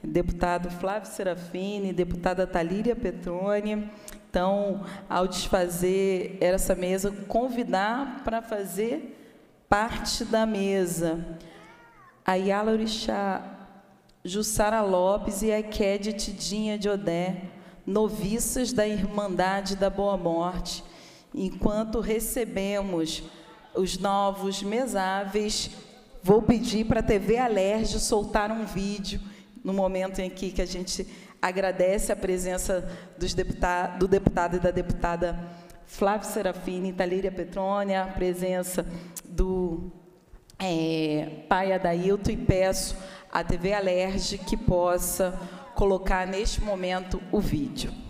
deputado Flávio Serafini, deputada Talíria Petrônia. Então, ao desfazer essa mesa, convidar para fazer parte da mesa. A Yala Orixá, Jussara Lopes e a Kédia Tidinha de Odé, noviças da Irmandade da Boa Morte, enquanto recebemos os novos mesáveis, vou pedir para a TV Alerj soltar um vídeo no momento em que, que a gente agradece a presença dos deputado, do deputado e da deputada Flávio Serafini, Talíria Petrônia, a presença do é, pai Adailto e peço à TV Alerj que possa colocar neste momento o vídeo.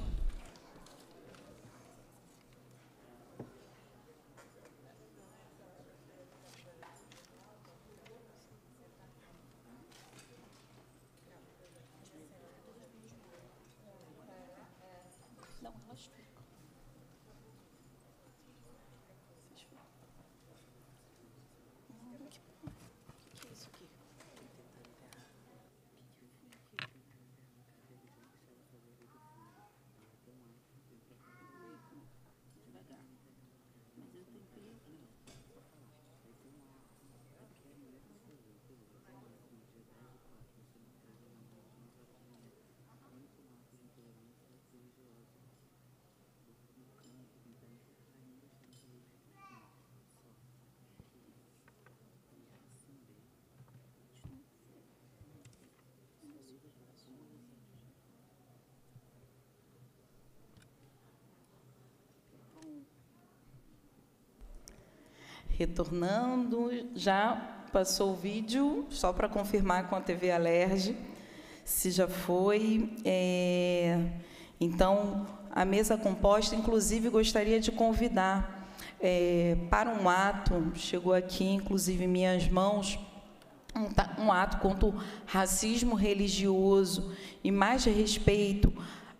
Retornando, já passou o vídeo, só para confirmar com a TV Alerj, se já foi. É, então, a mesa composta, inclusive, gostaria de convidar é, para um ato, chegou aqui, inclusive, em minhas mãos, um, um ato contra o racismo religioso e mais respeito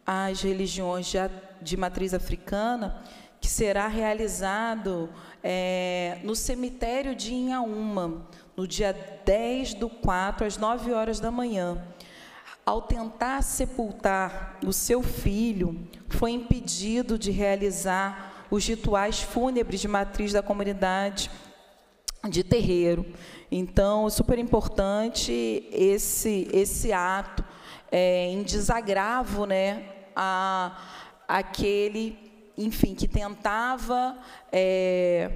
às religiões de, de matriz africana, que será realizado é, no cemitério de Inhaúma, no dia 10 do 4, às 9 horas da manhã. Ao tentar sepultar o seu filho, foi impedido de realizar os rituais fúnebres de matriz da comunidade de terreiro. Então, é super importante esse esse ato é, em desagravo, né, a aquele, enfim, que tentava é,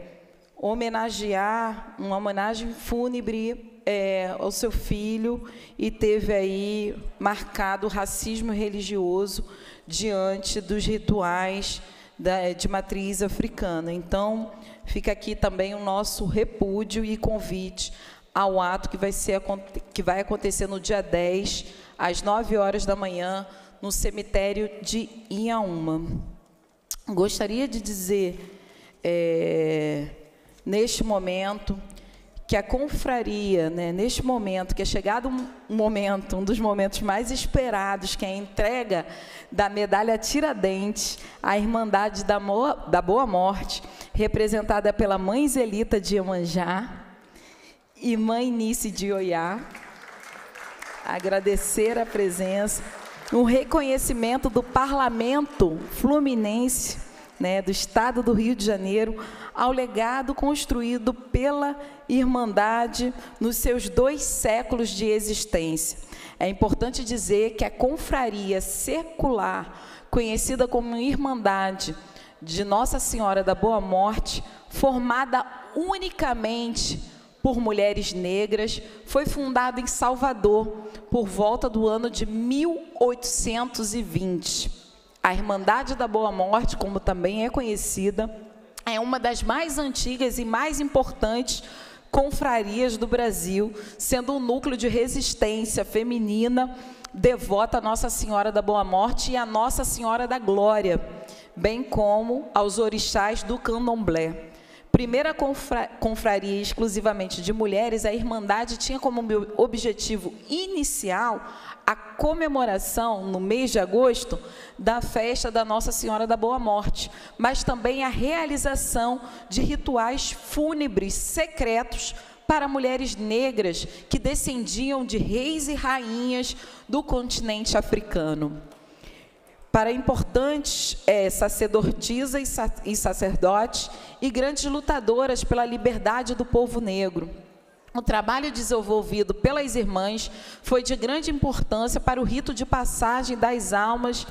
homenagear uma homenagem fúnebre é, ao seu filho e teve aí marcado o racismo religioso diante dos rituais da- de matriz africana. Então, fica aqui também o nosso repúdio e convite ao ato que vai, ser, que vai acontecer no dia 10, às 9 horas da manhã, no cemitério de Inhaúma. Gostaria de dizer, é, neste momento, que a confraria, né, neste momento, que é chegado um momento, um dos momentos mais esperados, que é a entrega da medalha Tiradentes à Irmandade da, Mo- da Boa Morte, representada pela Mãe Zelita de Iemanjá e Mãe Nice de Oiá, agradecer a presença, um reconhecimento do Parlamento Fluminense, né, do Estado do Rio de Janeiro, ao legado construído pela Irmandade nos seus dois séculos de existência. É importante dizer que a confraria secular, conhecida como Irmandade de Nossa Senhora da Boa Morte, formada unicamente por mulheres negras, foi fundada em Salvador por volta do ano de 1820. A Irmandade da Boa Morte, como também é conhecida, é uma das mais antigas e mais importantes confrarias do Brasil, sendo um núcleo de resistência feminina devota a Nossa Senhora da Boa Morte e a Nossa Senhora da Glória, bem como aos orixás do candomblé. Primeira confra- confraria exclusivamente de mulheres, a Irmandade tinha como objetivo inicial a comemoração, no mês de agosto, da festa da Nossa Senhora da Boa Morte, mas também a realização de rituais fúnebres secretos para mulheres negras que descendiam de reis e rainhas do continente africano para importantes eh, sacerdotisas e, sa e sacerdotes e grandes lutadoras pela liberdade do povo negro. O trabalho desenvolvido pelas irmãs foi de grande importância para o rito de passagem das almas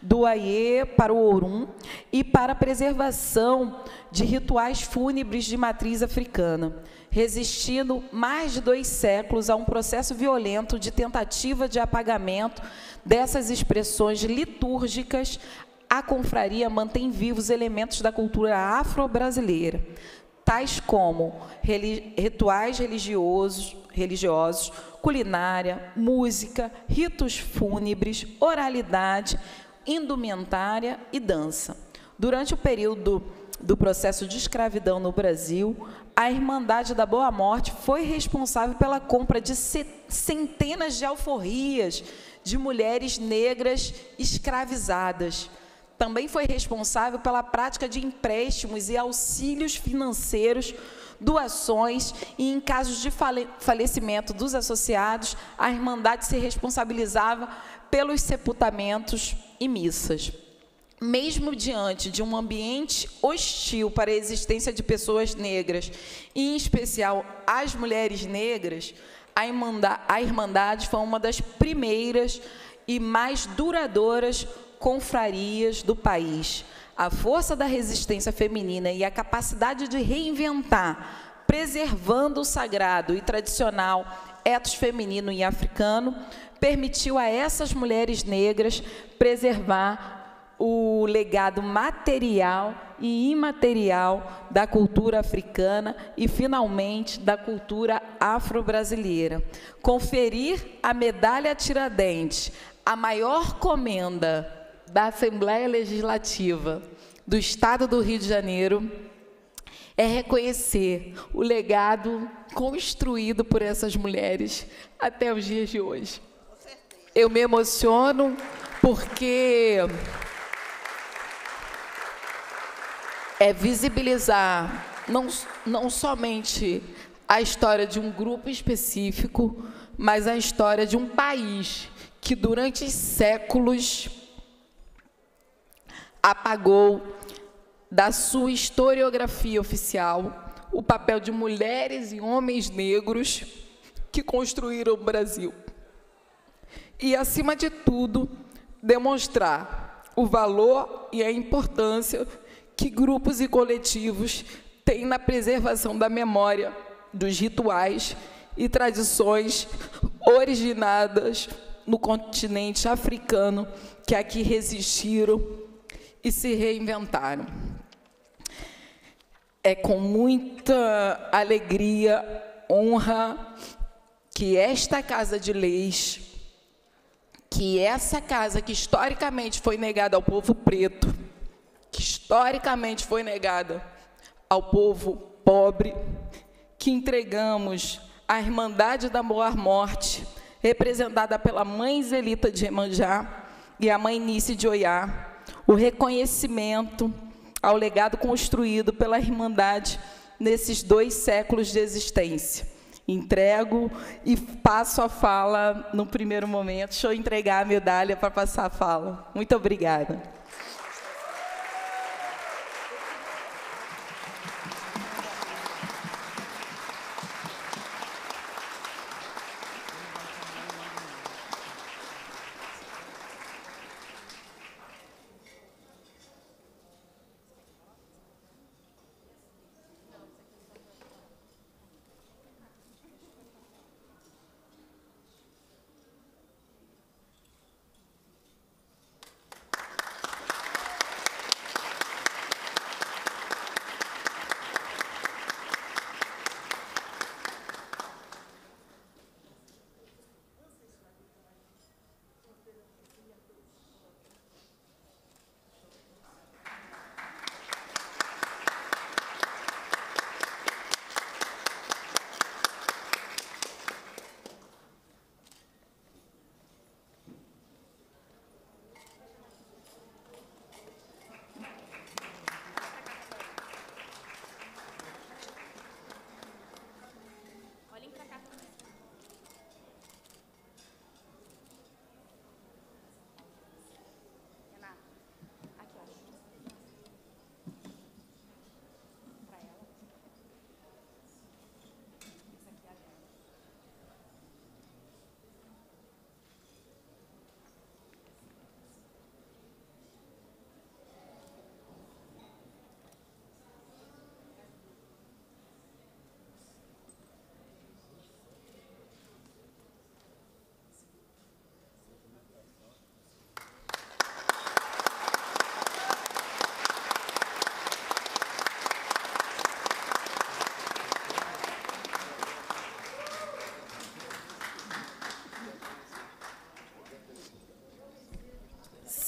do Aie para o Orum e para a preservação de rituais fúnebres de matriz africana, resistindo mais de dois séculos a um processo violento de tentativa de apagamento dessas expressões litúrgicas. A confraria mantém vivos elementos da cultura afro-brasileira, tais como rituais religiosos, religiosos, culinária, música, ritos fúnebres, oralidade, indumentária e dança. Durante o período do processo de escravidão no Brasil, a Irmandade da Boa Morte foi responsável pela compra de ce- centenas de alforrias de mulheres negras escravizadas. Também foi responsável pela prática de empréstimos e auxílios financeiros, doações e, em casos de fale- falecimento dos associados, a Irmandade se responsabilizava pelos sepultamentos e missas. Mesmo diante de um ambiente hostil para a existência de pessoas negras, e em especial as mulheres negras, a Irmanda- a Irmandade foi uma das primeiras e mais duradouras confrarias do país. A força da resistência feminina e a capacidade de reinventar, preservando o sagrado e tradicional etos feminino e africano, permitiu a essas mulheres negras preservar o legado material e imaterial da cultura africana e, finalmente, da cultura afro-brasileira. Conferir a medalha Tiradentes, a maior comenda da Assembleia Legislativa do Estado do Rio de Janeiro, é reconhecer o legado construído por essas mulheres até os dias de hoje. Eu me emociono porque é visibilizar não, não somente a história de um grupo específico, mas a história de um país que durante séculos apagou da sua historiografia oficial o papel de mulheres e homens negros que construíram o Brasil. E, acima de tudo, demonstrar o valor e a importância que grupos e coletivos têm na preservação da memória dos rituais e tradições originadas no continente africano que aqui resistiram e se reinventaram. É com muita alegria, honra, que esta Casa de Leis, que essa casa que historicamente foi negada ao povo preto, que historicamente foi negada ao povo pobre, que entregamos à Irmandade da Boa Morte, representada pela Mãe Zelita de Emanjá e a Mãe Nice de Oiá, o reconhecimento ao legado construído pela Irmandade nesses dois séculos de existência. Entrego e passo a fala no primeiro momento. Deixa eu entregar a medalha para passar a fala. Muito obrigada.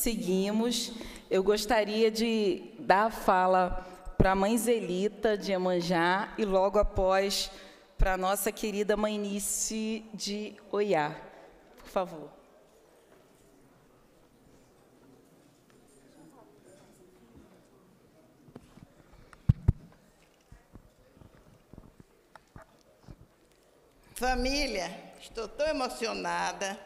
Seguimos. Eu gostaria de dar a fala para a mãe Zelita de Emanjá e logo após para a nossa querida mãe Nice de Oiá. Por favor. Família, estou tão emocionada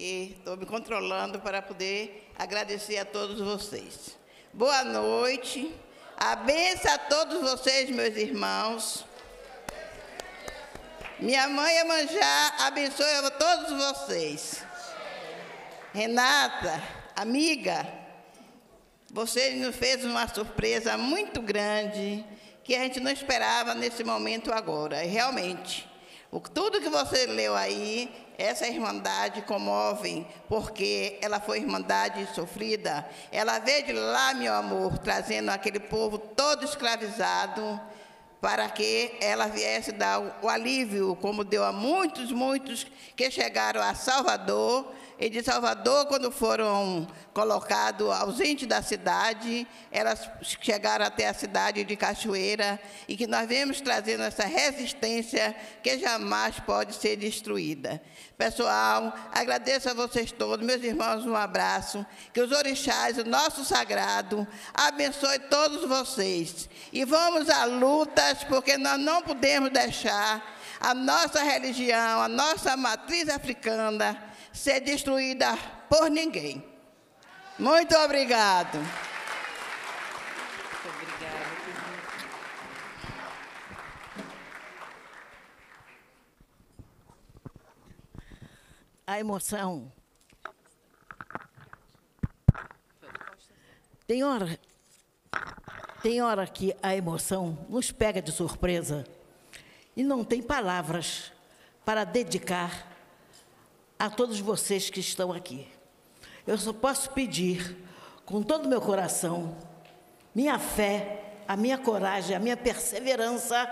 que estou me controlando para poder agradecer a todos vocês. Boa noite, a benção a todos vocês, meus irmãos. Minha mãe Emanjá abençoe a todos vocês. Renata, amiga, você nos fez uma surpresa muito grande que a gente não esperava nesse momento agora. Realmente, Tudo que você leu aí, essa irmandade comove, porque ela foi irmandade sofrida. Ela veio de lá, meu amor, trazendo aquele povo todo escravizado, para que ela viesse dar o, alívio, como deu a muitos, muitos que chegaram a Salvador. E de Salvador, quando foram colocados ausentes da cidade, elas chegaram até a cidade de Cachoeira e que nós vemos trazendo essa resistência que jamais pode ser destruída. Pessoal, agradeço a vocês todos, meus irmãos, um abraço. Que os orixás, o nosso sagrado, abençoe todos vocês. E vamos à lutas, porque nós não podemos deixar a nossa religião, a nossa matriz africana ser destruída por ninguém. Muito obrigado. a emoção. Tem hora, tem hora que a emoção nos pega de surpresa e não tem palavras para dedicar a todos vocês que estão aqui. Eu só posso pedir, com todo o meu coração, minha fé, a minha coragem, a minha perseverança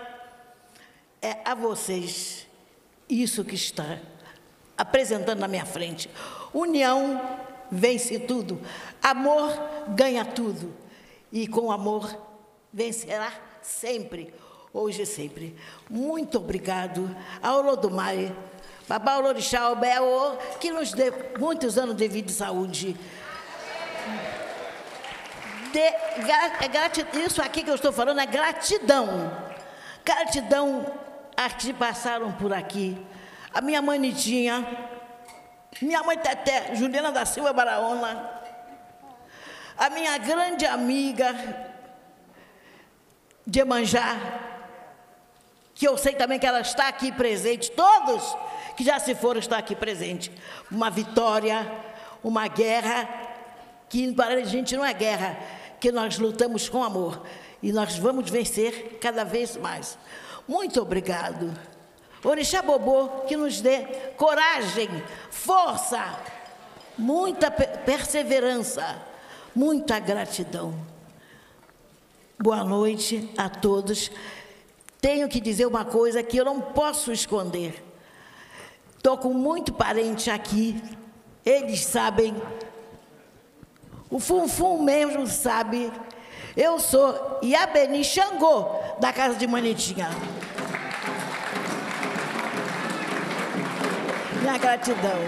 é a vocês isso que está apresentando na minha frente. União vence tudo. Amor ganha tudo. E com amor vencerá sempre, hoje e sempre. Muito obrigado ao Lodumare, Babá Olorixá Obel, que nos dê muitos anos de vida e saúde. De, é isso aqui que eu estou falando é gratidão. Gratidão às que passaram por aqui. A minha mãe Nitinha, minha mãe Teté, Juliana da Silva Baraona, a minha grande amiga de Emanjá, que eu sei também que ela está aqui presente, todos que já se foram estão aqui presente. Uma vitória, uma guerra, que para a gente não é guerra, que nós lutamos com amor e nós vamos vencer cada vez mais. Muito obrigado. Orixá Bobô, que nos dê coragem, força, muita pe- perseverança, muita gratidão. Boa noite a todos. Tenho que dizer uma coisa que eu não posso esconder. Estou com muito parente aqui, eles sabem. O Funfum mesmo sabe. Eu sou Iabeni Xangô, da casa de Manitinha. Minha gratidão.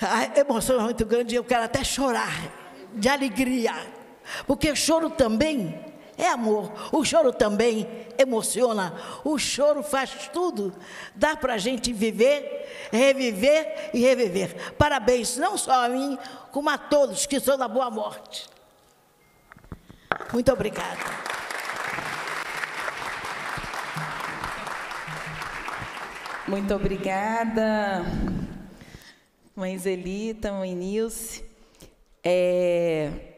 A emoção é muito grande e eu quero até chorar de alegria. Porque choro também é amor. O choro também emociona. O choro faz tudo. Dá para a gente viver, reviver e reviver. Parabéns, não só a mim, como a todos que são da boa morte. Muito obrigada. Muito obrigada, mãe Zelita, mãe Nilce. É,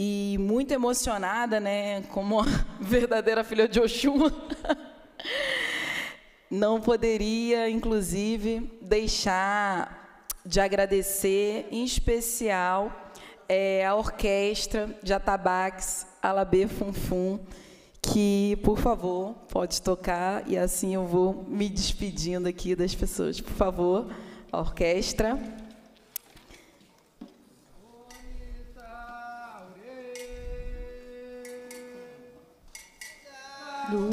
e muito emocionada, né, como [LAUGHS] verdadeira filha de Oxum. [LAUGHS] Não poderia, inclusive, deixar de agradecer, em especial, é, a orquestra de Atabaques Alabê Funfum, que, por favor, pode tocar e assim eu vou me despedindo aqui das pessoas. Por favor, a orquestra. 卢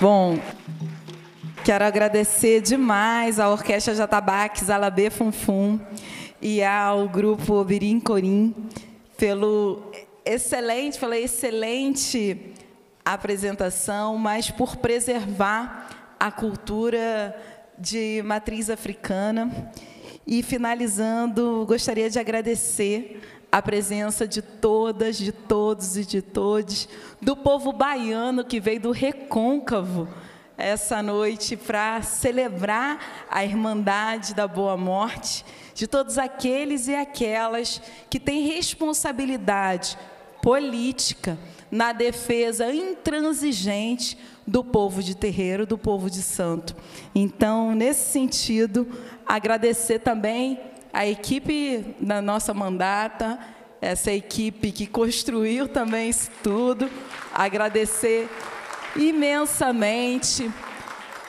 Bom, quero agradecer demais à Orquestra Jatabaques, Alabê Funfum e ao Grupo Obirim Corim pelo excelente, pela excelente apresentação, mas por preservar a cultura de matriz africana. E finalizando, gostaria de agradecer a presença de todas, de todos e de todos, do povo baiano que veio do recôncavo essa noite para celebrar a Irmandade da Boa Morte, de todos aqueles e aquelas que têm responsabilidade política na defesa intransigente do povo de terreiro, do povo de santo. Então, nesse sentido, agradecer também a equipe da nossa mandata, essa equipe que construiu também isso tudo, agradecer imensamente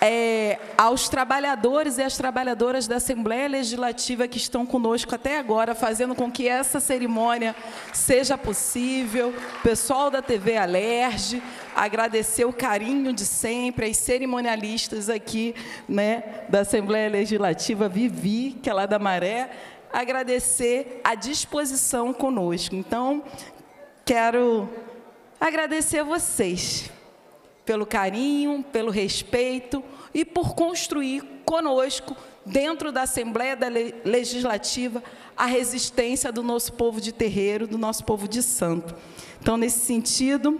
é, aos trabalhadores e às trabalhadoras da Assembleia Legislativa que estão conosco até agora, fazendo com que essa cerimônia seja possível, pessoal da TV Alerge, agradecer o carinho de sempre, as cerimonialistas aqui né, da Assembleia Legislativa, Vivi, que é lá da Maré, agradecer a disposição conosco. Então, quero agradecer a vocês pelo carinho, pelo respeito e por construir conosco, dentro da Assembleia Legislativa, a resistência do nosso povo de terreiro, do nosso povo de santo. Então, nesse sentido,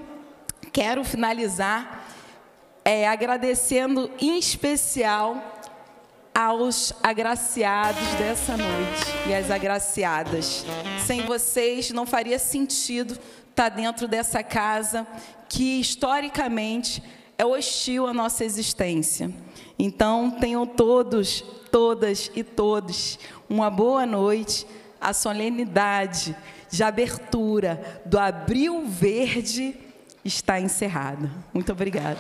quero finalizar é, agradecendo em especial aos agraciados dessa noite e às agraciadas. Sem vocês não faria sentido estar dentro dessa casa que historicamente é hostil à nossa existência. Então, tenham todos, todas e todos uma boa noite. A solenidade de abertura do Abril Verde está encerrada. Muito obrigada.